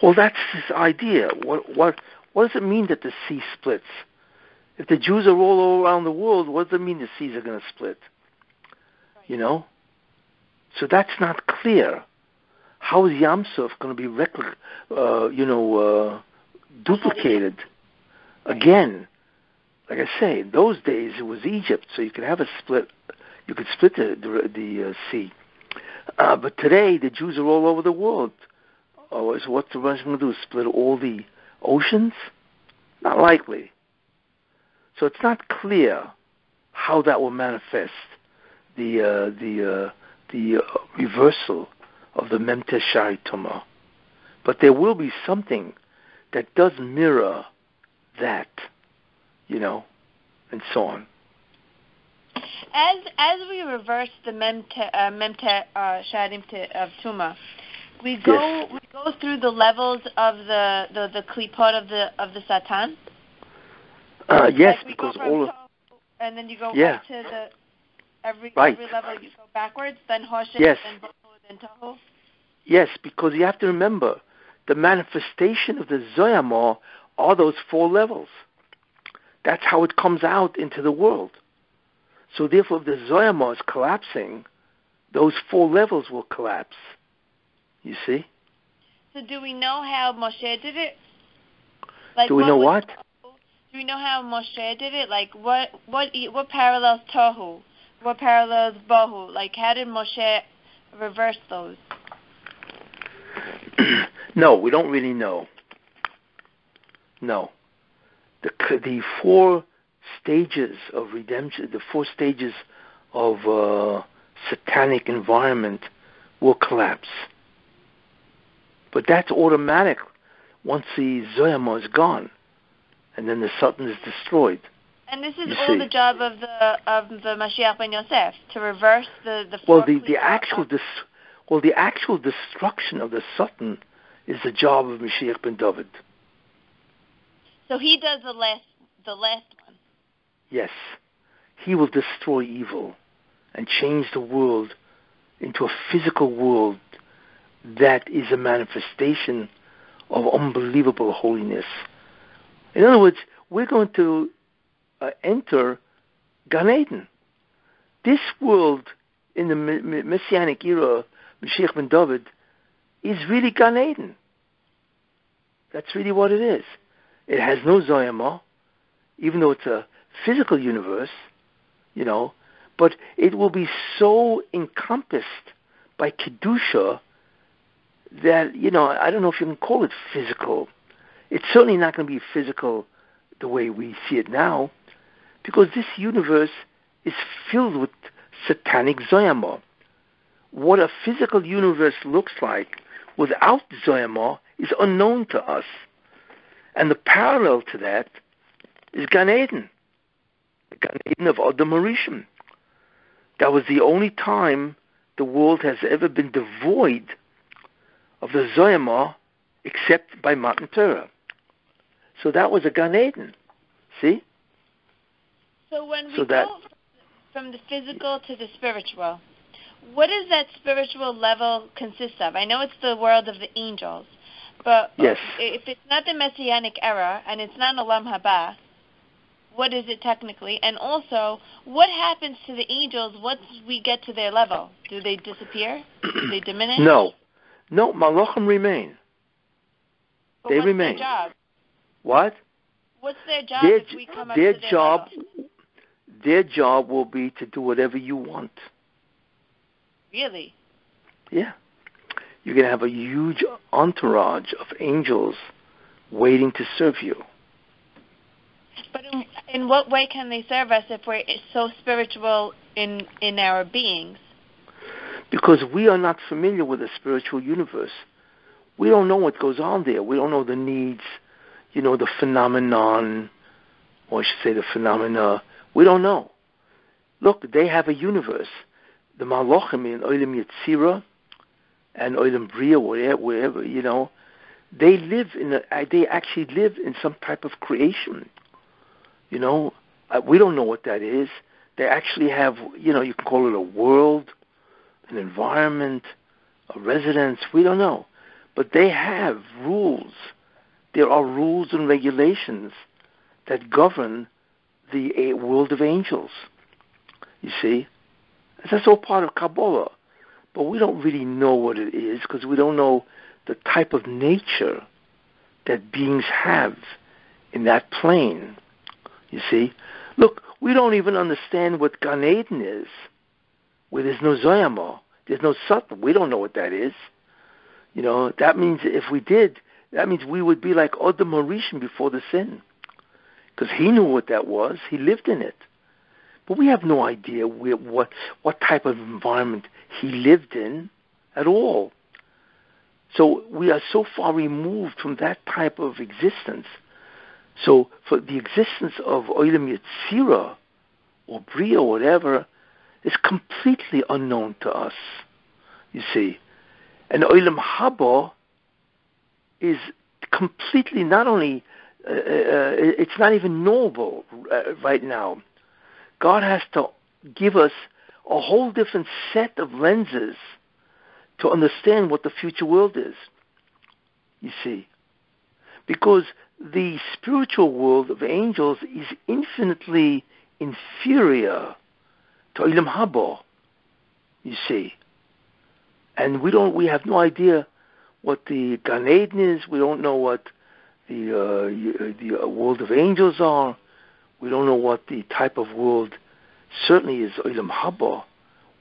Well, that's his idea. What what what does it mean that the sea splits? If the Jews are all around the world, what does it mean the seas are going to split? You know. So that's not clear. How is Yam Suf going to be, rec- uh, you know, uh, duplicated again? like I say, in those days it was Egypt, so you could have a split. You could split the the, the uh, sea. Uh, but today the Jews are all over the world. Oh, so what's the Russian going to do? Split all the oceans? Not likely. So it's not clear how that will manifest the uh, the uh, the uh, reversal of the Memtes Shari Tumah. But there will be something that does mirror that, you know, and so on. As as we reverse the memte uh, memte uh, shadim of tuma, we go Yes. we go through the levels of the the, the klipot of the of the satan. Uh, yes, like because all of and then you go Yeah. right to the every Right. every level you go backwards, then choshech, Yes. then bohu, then yes, because you have to remember the manifestation of the Zoyama are those four levels. That's how it comes out into the world. So therefore, if the Zoyama is collapsing, those four levels will collapse. You see? So do we know how Moshe did it? Like Do we know what? tohu? Do we know how Moshe did it? Like what what what parallels tohu? What parallels bohu? Like how did Moshe reverse those? no, we don't really know. No. The the four stages of redemption, the four stages of uh, satanic environment will collapse. But that's automatic once the Zoyama is gone, and then the Satan is destroyed. And this is You all see. the job of the of the Mashiach ben Yosef to reverse the the. Well, the, the actual dis- well the actual destruction of the Satan is the job of Mashiach ben David. So he does the last the last one. Yes, he will destroy evil and change the world into a physical world that is a manifestation of unbelievable holiness. In other words, we're going to uh, enter Gan Eden. This world in the me- me- Messianic era, Mashiach ben David, is really Gan Eden. That's really what it is. It has no Zoyama, even though it's a physical universe, you know, but it will be so encompassed by Kedusha that, you know, I don't know if you can call it physical. It's certainly not going to be physical the way we see it now, because this universe is filled with satanic Zoyama. What a physical universe looks like without Zoyama is unknown to us. And the parallel to that is Gan Eden, the Gan Eden of Adam. That was the only time the world has ever been devoid of the Zoyama except by Matan Torah. So that was a Gan Eden. See? So when we So that- go from the physical to the spiritual, what does that spiritual level consist of? I know it's the world of the angels, but Yes. if it's not the messianic era and it's not Olam Haba, what is it technically? And also, what happens to the angels once we get to their level? Do they disappear? Do they diminish? No. No, Malachim remain. But they remain. Their job? What? What's their job Their, if we come up their their job level? their job will be to do whatever you want. Really? Yeah. You're going to have a huge entourage of angels waiting to serve you. But in, in what way can they serve us if we're so spiritual in in our beings? Because we are not familiar with the spiritual universe. We don't know what goes on there. We don't know the needs, you know, the phenomenon, or I should say the phenomena. We don't know. Look, they have a universe. The Malachim in Olam Yetzirah and Olam Bria, wherever, wherever, you know, they live in a, they actually live in some type of creation. You know, uh, we don't know what that is. They actually have, you know, you can call it a world, an environment, a residence. We don't know, but they have rules. There are rules and regulations that govern the world of angels. You see, that's all part of Kabbalah, but we don't really know what it is because we don't know the type of nature that beings have in that plane. You see? Look, we don't even understand what Gan Eden is, where there's no Zoyama, there's no Satan. We don't know what that is. You know, that means if we did, that means we would be like Adam Harishon before the sin. Because he knew what that was. He lived in it. But we have no idea where, what, what type of environment he lived in at all. So we are so far removed from that type of existence. So for the existence of Olam Yetzirah or Bria or whatever is completely unknown to us, you see. And Olam Haba is completely not only, uh, uh, it's not even knowable uh, right now. God has to give us a whole different set of lenses to understand what the future world is. You see. Because the spiritual world of angels is infinitely inferior to Olam Haba, you see. And we don't we have no idea what the Gan Eden is, we don't know what the uh, the uh, world of angels are, we don't know what the type of world certainly is Olam Haba.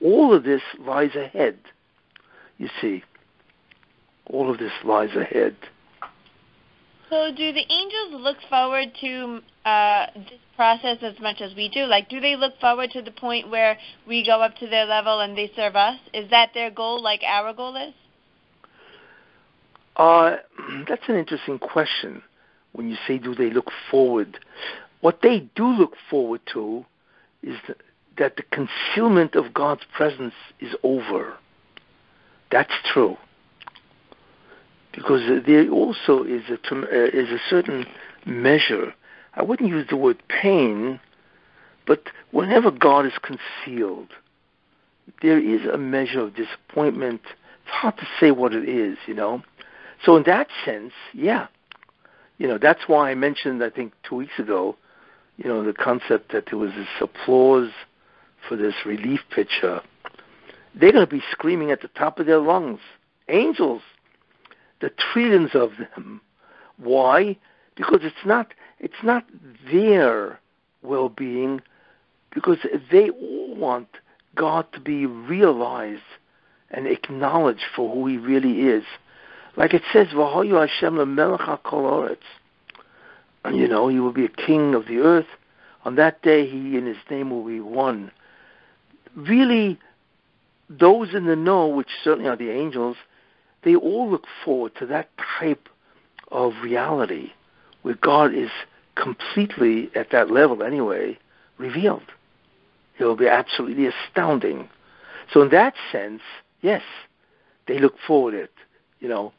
All of this lies ahead. You see, all of this lies ahead. So, do the angels look forward to uh, this process as much as we do? Like, do they look forward to the point where we go up to their level and they serve us? Is that their goal, like our goal is? Uh, that's an interesting question. When you say, do they look forward? What they do look forward to is that the concealment of God's presence is over. That's true. Because there also is a, uh, is a certain measure. I wouldn't use the word pain, but whenever God is concealed, there is a measure of disappointment. It's hard to say what it is, you know. So in that sense, yeah, you know that's why I mentioned I think two weeks ago, you know, the concept that there was this applause for this relief pitcher they're going to be screaming at the top of their lungs. Angels, the trillions of them. Why? Because it's not it's not their well-being, because they all want God to be realized and acknowledged for who He really is. Like it says, "V'hoyu Hashem You know, He will be a king of the earth. On that day, He and His name will be one. Really, those in the know, which certainly are the angels, they all look forward to that type of reality where God is completely, at that level anyway, revealed. It will be absolutely astounding. So in that sense, yes, they look forward it, you know,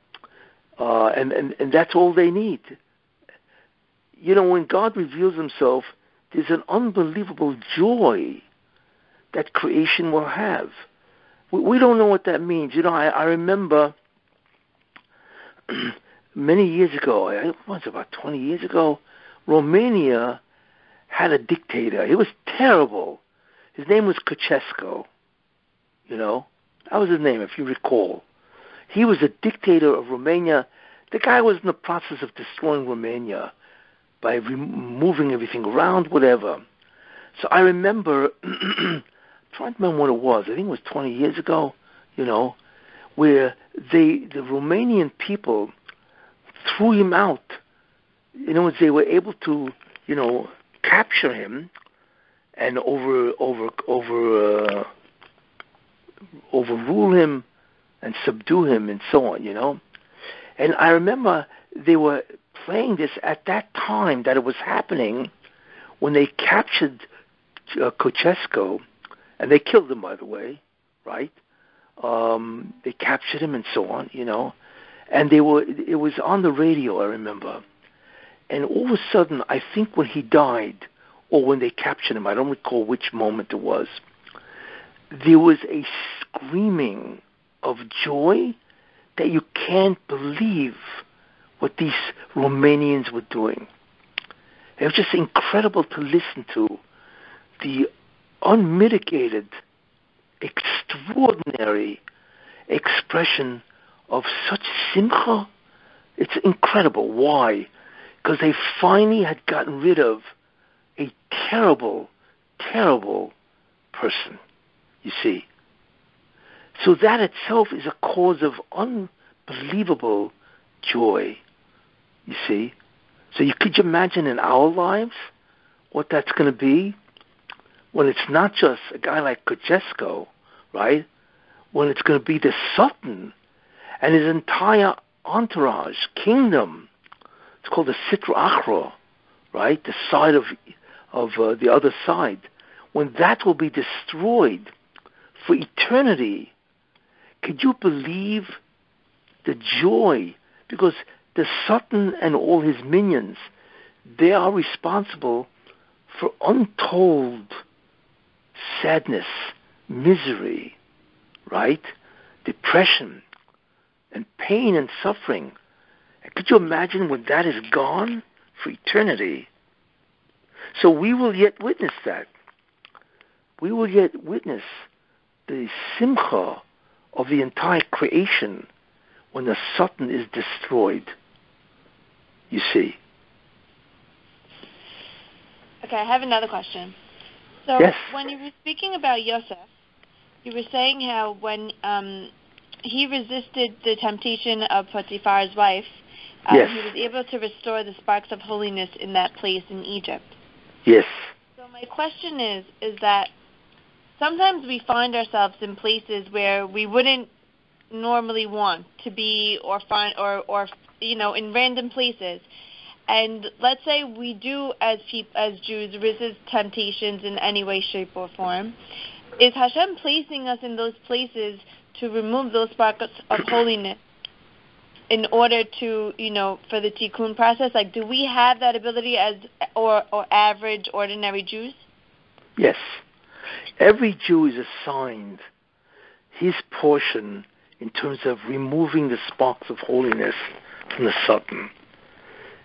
uh, and, and, and that's all they need. You know, when God reveals himself, there's an unbelievable joy that creation will have we, we don't know what that means. You know, I, I remember many years ago, it was about 20 years ago, Romania had a dictator. He was terrible. His name was Ceausescu. You know, that was his name, if you recall. He was a dictator of Romania. The guy was in the process of destroying Romania by removing everything around, whatever. So I remember trying to remember what it was. I think it was 20 years ago, you know, where they, the Romanian people threw him out. In other words, they were able to, you know, capture him and over, over, over, uh, overrule him and subdue him and so on, you know. And I remember they were playing this at that time that it was happening when they captured uh, Ceausescu and they killed him, by the way, right? Um, they captured him and so on, you know, and they were. It was on the radio, I remember, and all of a sudden, I think when he died, or when they captured him, I don't recall which moment it was. There was a screaming of joy that you can't believe what these Romanians were doing. It was just incredible to listen to the unmitigated, extraordinary expression of such simcha. It's incredible. Why? Because they finally had gotten rid of a terrible, terrible person, you see. So that itself is a cause of unbelievable joy, you see. So you could you imagine in our lives what that's going to be when it's not just a guy like Ceausescu, right? When it's going to be the Satan and his entire entourage, kingdom. It's called the Sitra Achra, right? The side of of uh, the other side. When that will be destroyed for eternity, could you believe the joy? Because the Satan and all his minions, they are responsible for untold sadness, misery, right? Depression and pain and suffering. Could you imagine when that is gone for eternity? So we will yet witness that. We will yet witness the simcha of the entire creation when the Satan is destroyed. You see. Okay, I have another question. So yes. when you were speaking about Yosef, you were saying how when um, he resisted the temptation of Potiphar's wife, uh, yes. he was able to restore the sparks of holiness in that place in Egypt. Yes. So my question is, is that sometimes we find ourselves in places where we wouldn't normally want to be or find or or you know in random places and let's say we do as peop- as Jews resist temptations in any way shape or form is Hashem placing us in those places to remove those sparks of holiness in order to you know for the tikkun process like do we have that ability as or or average ordinary Jews yes every Jew is assigned his portion in terms of removing the sparks of holiness from the Satan.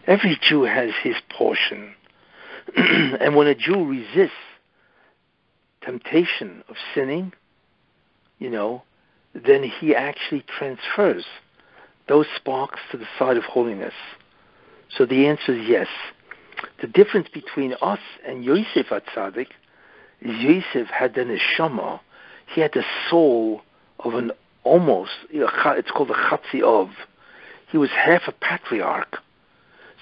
Every Jew has his portion. and when a Jew resists temptation of sinning, you know, then he actually transfers those sparks to the side of holiness. So the answer is yes. The difference between us and Yosef Hatzadik is Yosef had the neshama, he had the soul of an almost, it's called a chatzi av. He was half a patriarch.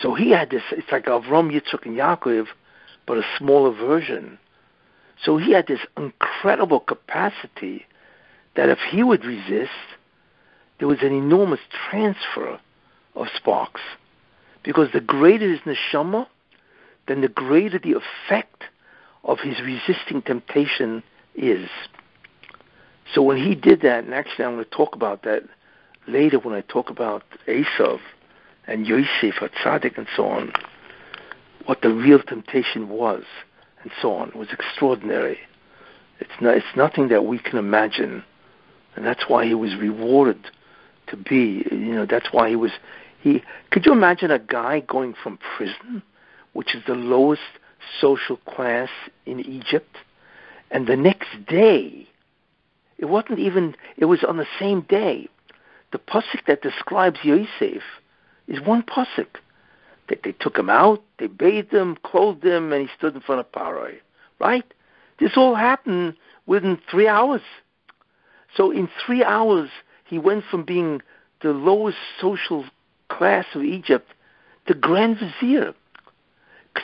So he had this, it's like Avram, Yitzchak, and Yaakov, but a smaller version. So he had this incredible capacity that if he would resist, there was an enormous transfer of sparks. Because the greater his neshama, then the greater the effect of his resisting temptation is. So when he did that, and actually I'm going to talk about that later when I talk about Esav and Yosef, Tzaddik, and so on, what the real temptation was, and so on, was extraordinary. It's, not, it's nothing that we can imagine, and that's why he was rewarded to be. You know, that's why he was. He could you imagine a guy going from prison, which is the lowest social class in Egypt, and the next day it wasn't even, it was on the same day. The pasuk that describes Yosef is one pasuk. That they took him out, they bathed him, clothed him, and he stood in front of Paroi. Right? This all happened within three hours. So in three hours, he went from being the lowest social class of Egypt to Grand Vizier.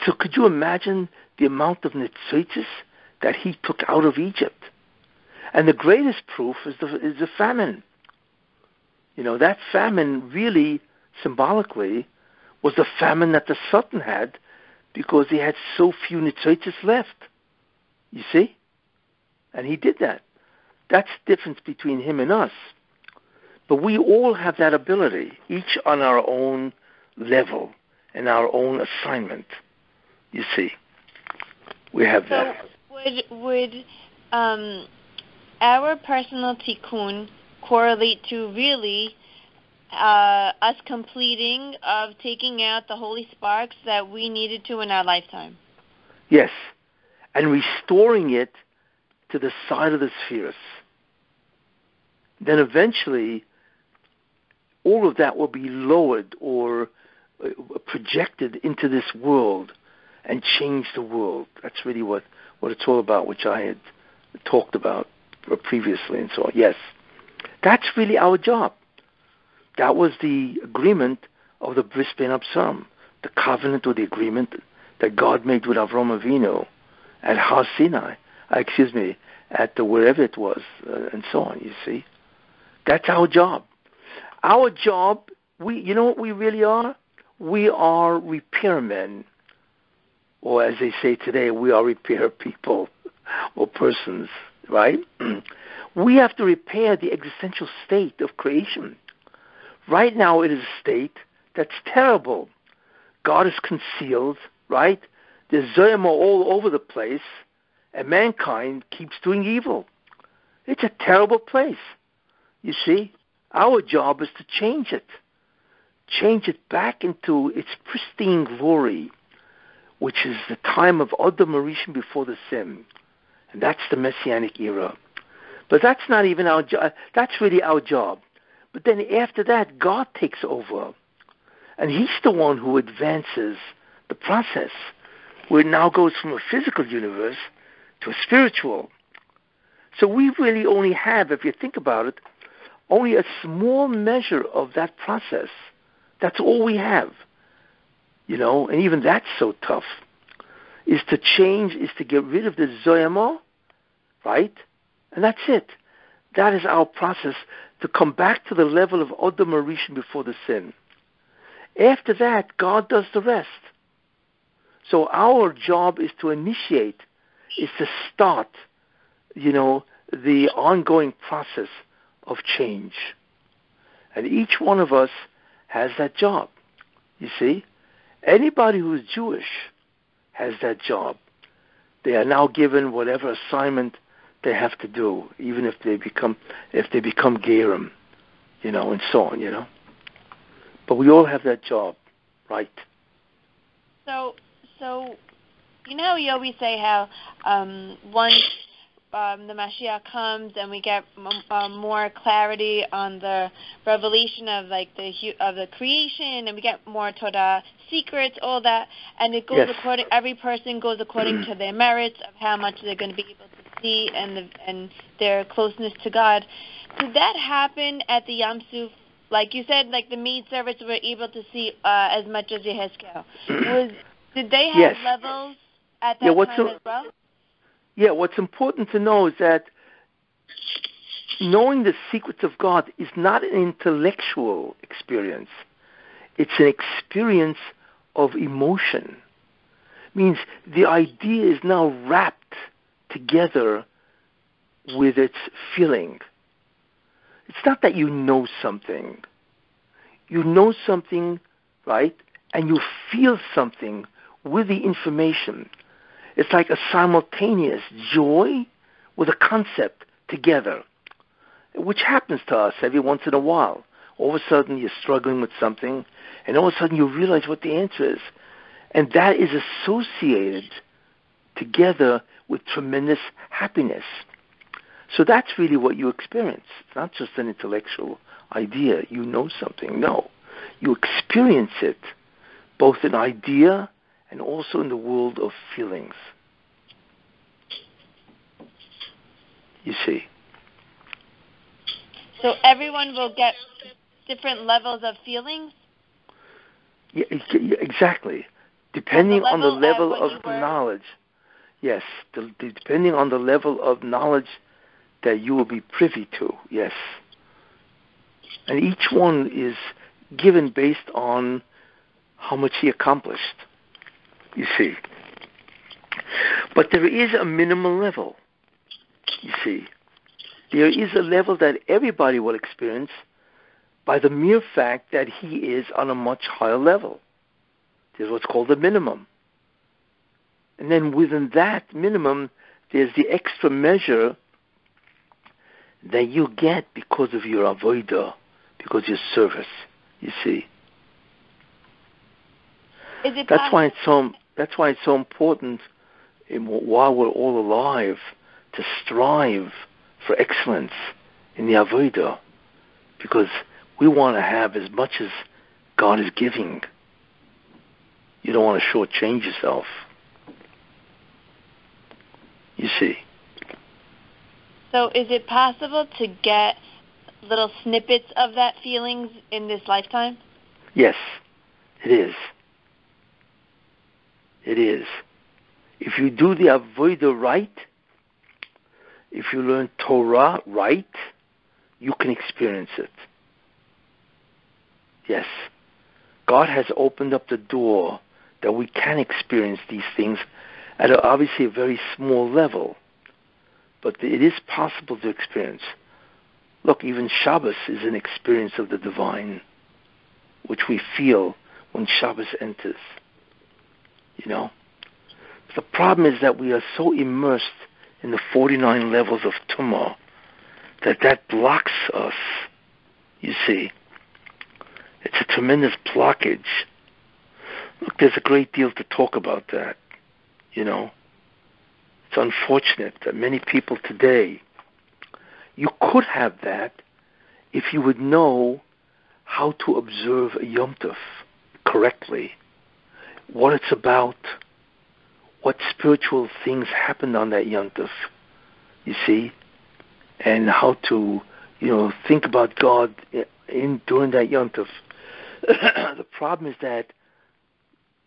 So could you imagine the amount of nitzoitzis that he took out of Egypt? And the greatest proof is the, is the famine. You know, that famine really, symbolically, was the famine that the Satan had because he had so few nitzoitzis left. You see? And he did that. That's the difference between him and us. But we all have that ability, each on our own level and our own assignment. You see? We have so that. Would, would um, our personal tikkun correlate to really uh, us completing of taking out the holy sparks that we needed to in our lifetime. Yes, and restoring it to the side of the spheres. Then eventually, all of that will be lowered or uh, projected into this world and change the world. That's really what, what it's all about, which I had talked about previously and so on. Yes, that's really our job. That was the agreement of the Bris Bein Habsarim, the covenant or the agreement that God made with Avram Avinu at Har Sinai, uh, excuse me, at the, wherever it was, uh, and so on. You see, that's our job. Our job, we, you know what we really are? We are repairmen, or as they say today, we are repair people or persons, right? we have to repair the existential state of creation. Right now, it is a state that's terrible. God is concealed, right? There's Zoyama all over the place, and mankind keeps doing evil. It's a terrible place. You see, our job is to change it, change it back into its pristine glory, which is the time of Adam Rishon before the sin, and that's the Messianic era. But that's not even our job. That's really our job. But then after that, God takes over, and He's the one who advances the process, where it now goes from a physical universe to a spiritual. So we really only have, if you think about it, only a small measure of that process. That's all we have. You know, and even that's so tough. Is to change, is to get rid of the zoyama, right? And that's it. That is our process to come back to the level of Odom before the sin. After that, God does the rest. So our job is to initiate, is to start, you know, the ongoing process of change. And each one of us has that job. You see? Anybody who is Jewish has that job. They are now given whatever assignment they have to do, even if they become if they become Gerim, you know, and so on, you know. But we all have that job, right? So, so, you know, we always say how um, once um, the Mashiach comes and we get m- uh, more clarity on the revelation of like the of the creation, and we get more Torah secrets, all that, and it goes yes. according. Every person goes according to their merits of how much they're going to be able to see and the, and their closeness to God. Did that happen at the Yam Suf? Like you said, like the maid servants were able to see uh, as much as Yehezkel. Was did they have yes. levels at that yeah, time the, as well? Yeah, what's important to know is that knowing the secrets of God is not an intellectual experience. It's an experience of emotion. It means the idea is now wrapped together with its feeling. It's not that you know something. You know something, right? And you feel something with the information. It's like a simultaneous joy with a concept together, which happens to us every once in a while. All of a sudden, you're struggling with something, and all of a sudden, you realize what the answer is. And that is associated together with tremendous happiness. So that's really what you experience. It's not just an intellectual idea. You know something. No. You experience it, both an idea and also in the world of feelings. You see. So everyone will get different levels of feelings? Yeah, exactly. Depending on the level, of knowledge. Yes, the, depending on the level of knowledge that you will be privy to. Yes. And each one is given based on how much he accomplished you see. But there is a minimum level, you see. There is a level that everybody will experience by the mere fact that he is on a much higher level. There's what's called the minimum. And then within that minimum, there's the extra measure that you get because of your avodah, because of your service, you see. That's why it's so that's why it's so important in, while we're all alive to strive for excellence in the Avodah because we want to have as much as God is giving. You don't want to shortchange yourself. You see. So, is it possible to get little snippets of that feelings in this lifetime? Yes, it is. It is. If you do the avodah right, if you learn Torah right, you can experience it. Yes. God has opened up the door that we can experience these things at a, obviously a very small level. But it is possible to experience. Look, even Shabbos is an experience of the divine, which we feel when Shabbos enters. You know? The problem is that we are so immersed in the 49 levels of Tumah that that blocks us, you see. It's a tremendous blockage. Look, there's a great deal to talk about that, you know. It's unfortunate that many people today, you could have that if you would know how to observe a Yom Tov correctly, what it's about, what spiritual things happened on that Yom Tov, you see, and how to, you know, think about God in during that Yom Tov. the problem is that,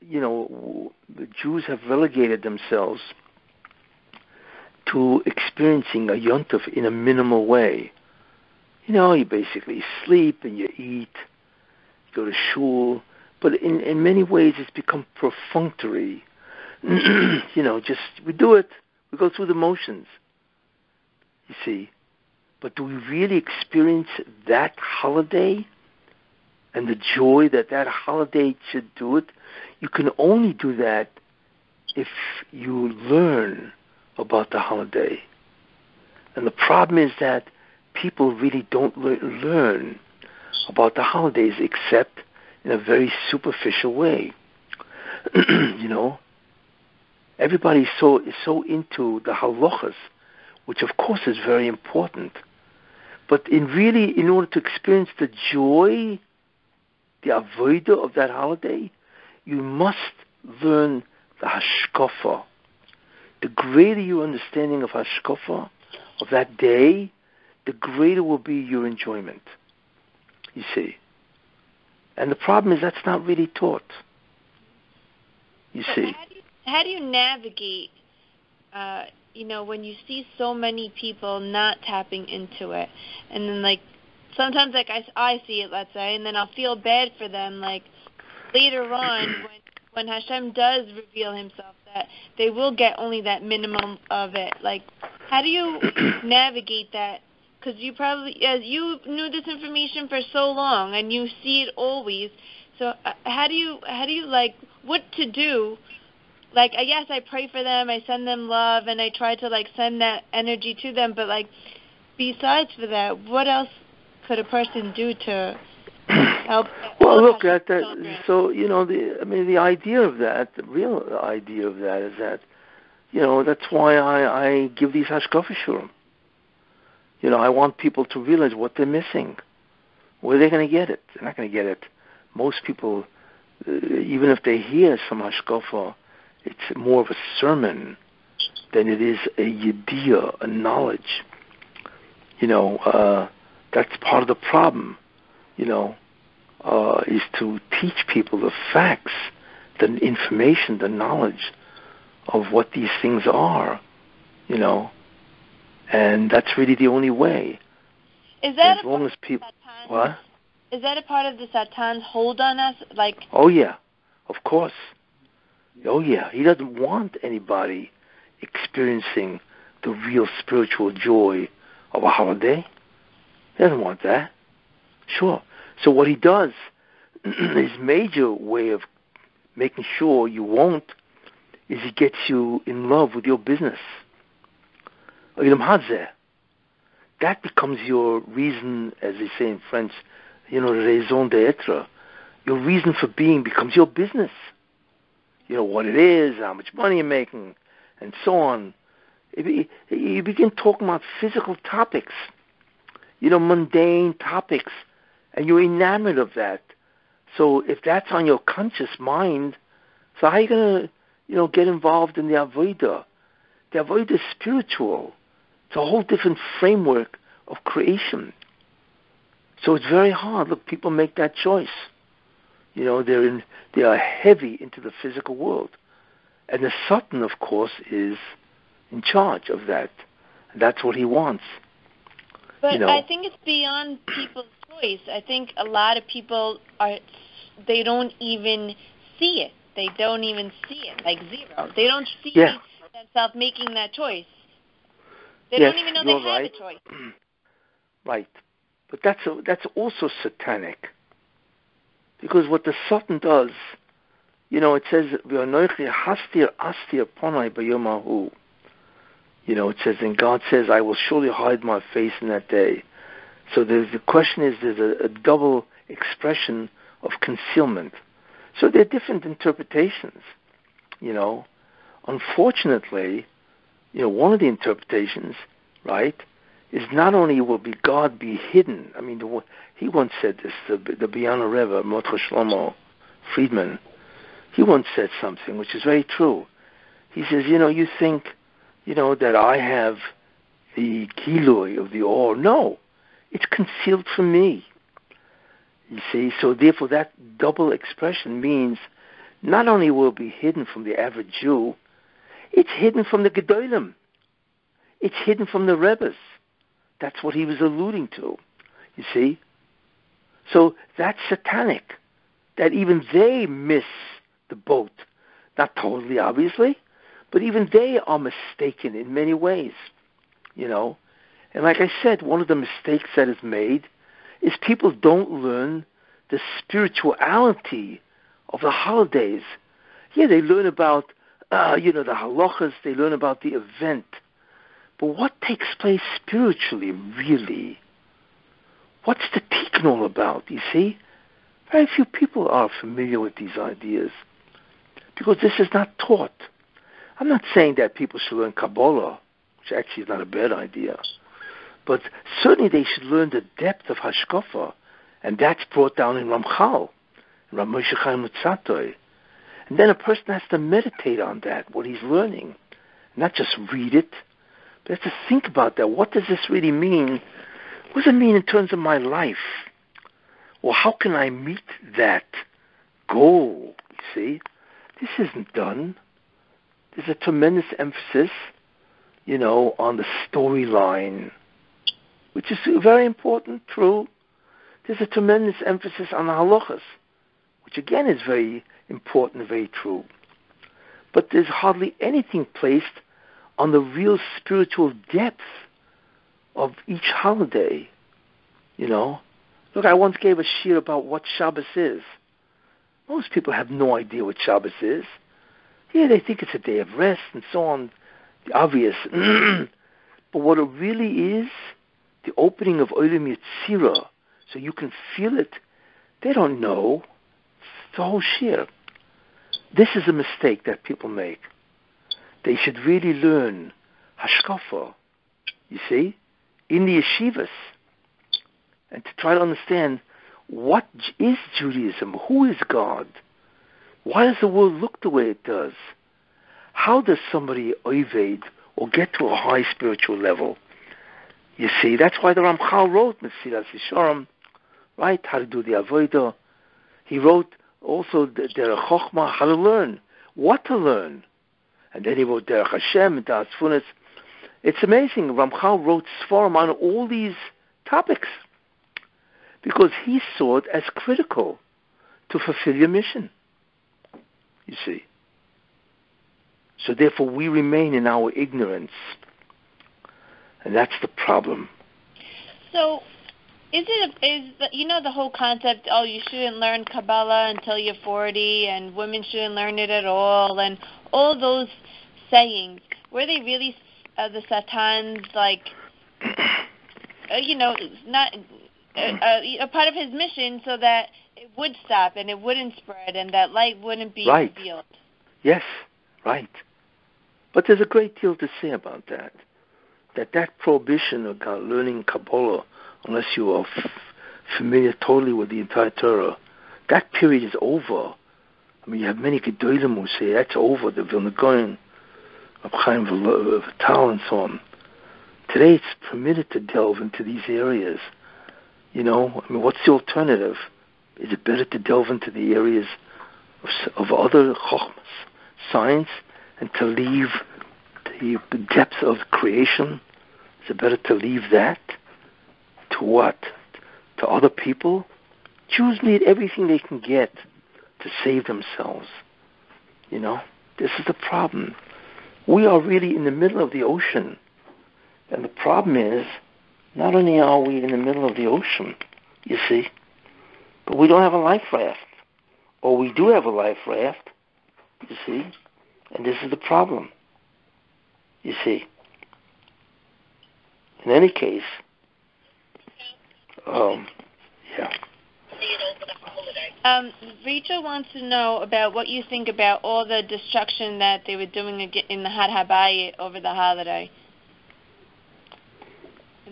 you know, the Jews have relegated themselves to experiencing a Yom Tov in a minimal way. You know, you basically sleep and you eat, go to shul, but in, in many ways it's become perfunctory. you know, just we do it, we go through the motions. You see, but do we really experience that holiday and the joy that that holiday should do it? You can only do that if you learn about the holiday. And the problem is that people really don't le- learn about the holidays except in a very superficial way. you know, everybody's so is so into the halachas, which of course is very important. But in really, in order to experience the joy, the avodah of that holiday, you must learn the hashkafa. The greater your understanding of hashkafa, of that day, the greater will be your enjoyment. You see. And the problem is that's not really taught. You so see. How do you, how do you navigate uh, you know, when you see so many people not tapping into it, and then like sometimes like I, I see it, let's say, and then I'll feel bad for them. Like later on, when when Hashem does reveal Himself, that they will get only that minimum of it. Like, how do you navigate that? Because you probably, as you knew this information for so long, and you see it always. So uh, how do you how do you like what to do like I yes, I pray for them, I send them love, and I try to like send that energy to them. But like, besides for that, what else could a person do to help? well, look at that. Children? So you know, the I mean, the idea of that, the real idea of that is that, you know, that's why I I give these hashkafa shiurim. You know, I want people to realize what they're missing. Where are they going to get it? They're not going to get it. Most people, uh, even if they hear some hashkafa, it's more of a sermon than it is a yediyah, a knowledge. You know, uh, that's part of the problem. You know, uh, is to teach people the facts, the information, the knowledge of what these things are. You know, and that's really the only way. Is that as long as people what? Is that a part of the Satan's hold on us? Like Oh yeah, of course. Oh, yeah. He doesn't want anybody experiencing the real spiritual joy of a holiday. He doesn't want that. Sure. So what he does, his major way of making sure you won't, is he gets you in love with your business. That becomes your reason, as they say in French, you know, raison d'être. Your reason for being becomes your business you know what it is, how much money you're making, and so on. You begin talking about physical topics, you know, mundane topics, and you're enamored of that. So if that's on your conscious mind, so how are you gonna, you know, get involved in the avodah? the avodah is spiritual. It's a whole different framework of creation. So it's very hard. Look, people make that choice. You know, they're in, they are heavy into the physical world. And the Satan, of course, is in charge of that. That's what he wants. But you know. I think it's beyond people's choice. I think a lot of people are they don't even see it. They don't even see it, like zero. They don't see Yeah. themselves making that choice. They Yes, don't even know they have right. a choice. Right. But that's a, that's also satanic. Because what the Satan does, you know, it says, "V'anochi hastir astir ponai b'yomahu." You know, it says, and God says, "I will surely hide my face in that day." So there's, the question is, there's a, a double expression of concealment. So there are different interpretations. You know, unfortunately, you know, one of the interpretations, right, is not only will be God be hidden. I mean, the, he once said this. The, the Boyaner Rebbe, Mordechai Shlomo Friedman, he once said something which is very true. He says, you know, you think, you know, that I have the kiloi of the or. No, it's concealed from me. You see, so therefore that double expression means not only will it be hidden from the average Jew, it's hidden from the Gedolim. It's hidden from the Rebbes. That's what he was alluding to. You see? So that's satanic. That even they miss the boat. Not totally, obviously, but even they are mistaken in many ways. You know? And like I said, one of the mistakes that is made is people don't learn the spirituality of the holidays. Yeah, they learn about, uh, you know, the halachas, they learn about the event. But what takes place spiritually, really? What's the tikkun all about, you see? Very few people are familiar with these ideas because this is not taught. I'm not saying that people should learn Kabbalah, which actually is not a bad idea, but certainly they should learn the depth of Hashkafa, and that's brought down in Ramchal, Rav Moshe Chaim. And then a person has to meditate on that, what he's learning, not just read it, but has to think about that. What does this really mean? What does it mean in terms of my life? Or how can I meet that goal? You see, this isn't done. There's a tremendous emphasis, you know, on the storyline, which is very important, true. There's a tremendous emphasis on the halachas, which again is very important, very true. But there's hardly anything placed on the real spiritual depth of each holiday. You know, look, I once gave a shiur about what Shabbos is. Most people have no idea what Shabbos is. Yeah, they think it's a day of rest and so on, the obvious. but what it really is, the opening of Olam Yetzirah, so you can feel it, they don't know. It's the whole shiur. This is a mistake that people make. They should really learn hashkafa, you see, in the yeshivas, and to try to understand what is Judaism, who is God, why does the world look the way it does, how does somebody oived or get to a high spiritual level. You see, that's why the Ramchal wrote Mesilas Yesharim, right? How to do the avodah. He wrote also Derech Chochmah, how to learn, what to learn. And then he wrote Derech Hashem Daas Tevunos. It's amazing. Ramchal wrote Sforim on all these topics because he saw it as critical to fulfill your mission. You see. So therefore we remain in our ignorance. And that's the problem. So, is it is the, you know the whole concept? Oh, you shouldn't learn Kabbalah until you're 40, and women shouldn't learn it at all, and all those sayings. Were they really uh, the Satan's like, uh, you know, not uh, uh, a part of his mission, so that it would stop and it wouldn't spread, and that light wouldn't be Right. revealed? Yes, right. But there's a great deal to say about that. That that prohibition of learning Kabbalah, unless you are f- familiar totally with the entire Torah, that period is over. I mean, you have many Gedolim who say that's over. The Vilna Gaon, of Chaim uh, Vital and so on. Today it's permitted to delve into these areas. You know, I mean, what's the alternative? Is it better to delve into the areas of, of other chokhmas, science, and to leave the depths of creation? Is it better to leave that to what? To other people? Jews need everything they can get to save themselves. You know, this is the problem. We are really in the middle of the ocean. And the problem is, not only are we in the middle of the ocean, you see, but we don't have a life raft. Or we do have a life raft, you see, and this is the problem, you see. In any case, um, yeah. Um, Rachel wants to know about what you think about all the destruction that they were doing in the Har Habayit over the holiday.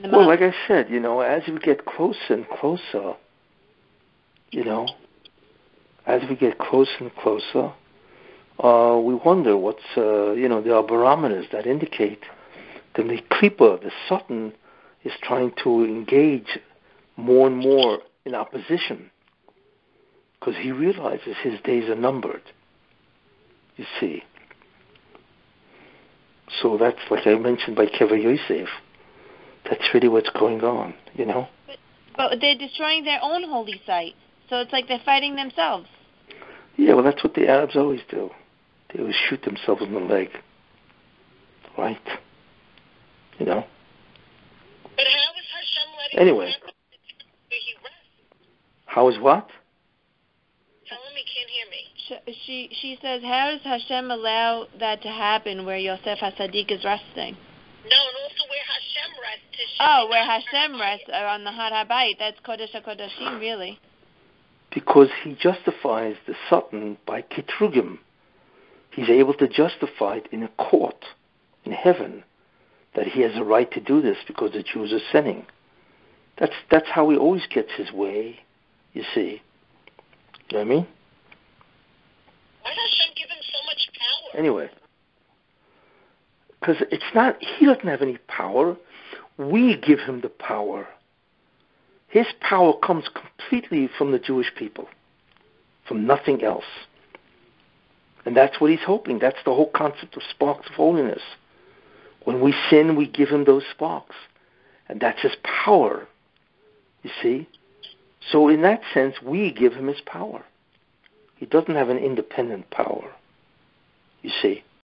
The well, like I said, you know, as we get closer and closer, you know, as we get closer and closer, uh, we wonder what's, uh, you know, there are barometers that indicate that the Klipa, the Satan, is trying to engage more and more in opposition because he realizes his days are numbered. You see. So that's like I mentioned by Kever Yosef. That's really what's going on, you know. But, but they're destroying their own holy site, so it's like they're fighting themselves. Yeah, well, that's what the Arabs always do. They always shoot themselves in the leg, right? You know. But how is Hashem letting anyway? How is what? she she says, how does Hashem allow that to happen where Yosef Hatzadik is resting? No, and also where Hashem rests. Oh, where Hashem rests uh, on the Har Habayit. That's Kodesh HaKodashim, really. Because he justifies the Satan by Kitrugim. He's able to justify it in a court in heaven that he has a right to do this because the Jews are sinning. That's that's how he always gets his way, you see. You know what I mean? Why does Hashem give him so much power? Anyway, because it's not he doesn't have any power. We give him the power. His power comes completely from the Jewish people, from nothing else. And that's what he's hoping. That's the whole concept of sparks of holiness. When we sin, we give him those sparks. And that's his power. You see? So, in that sense, we give him his power. He doesn't have an independent power. You see?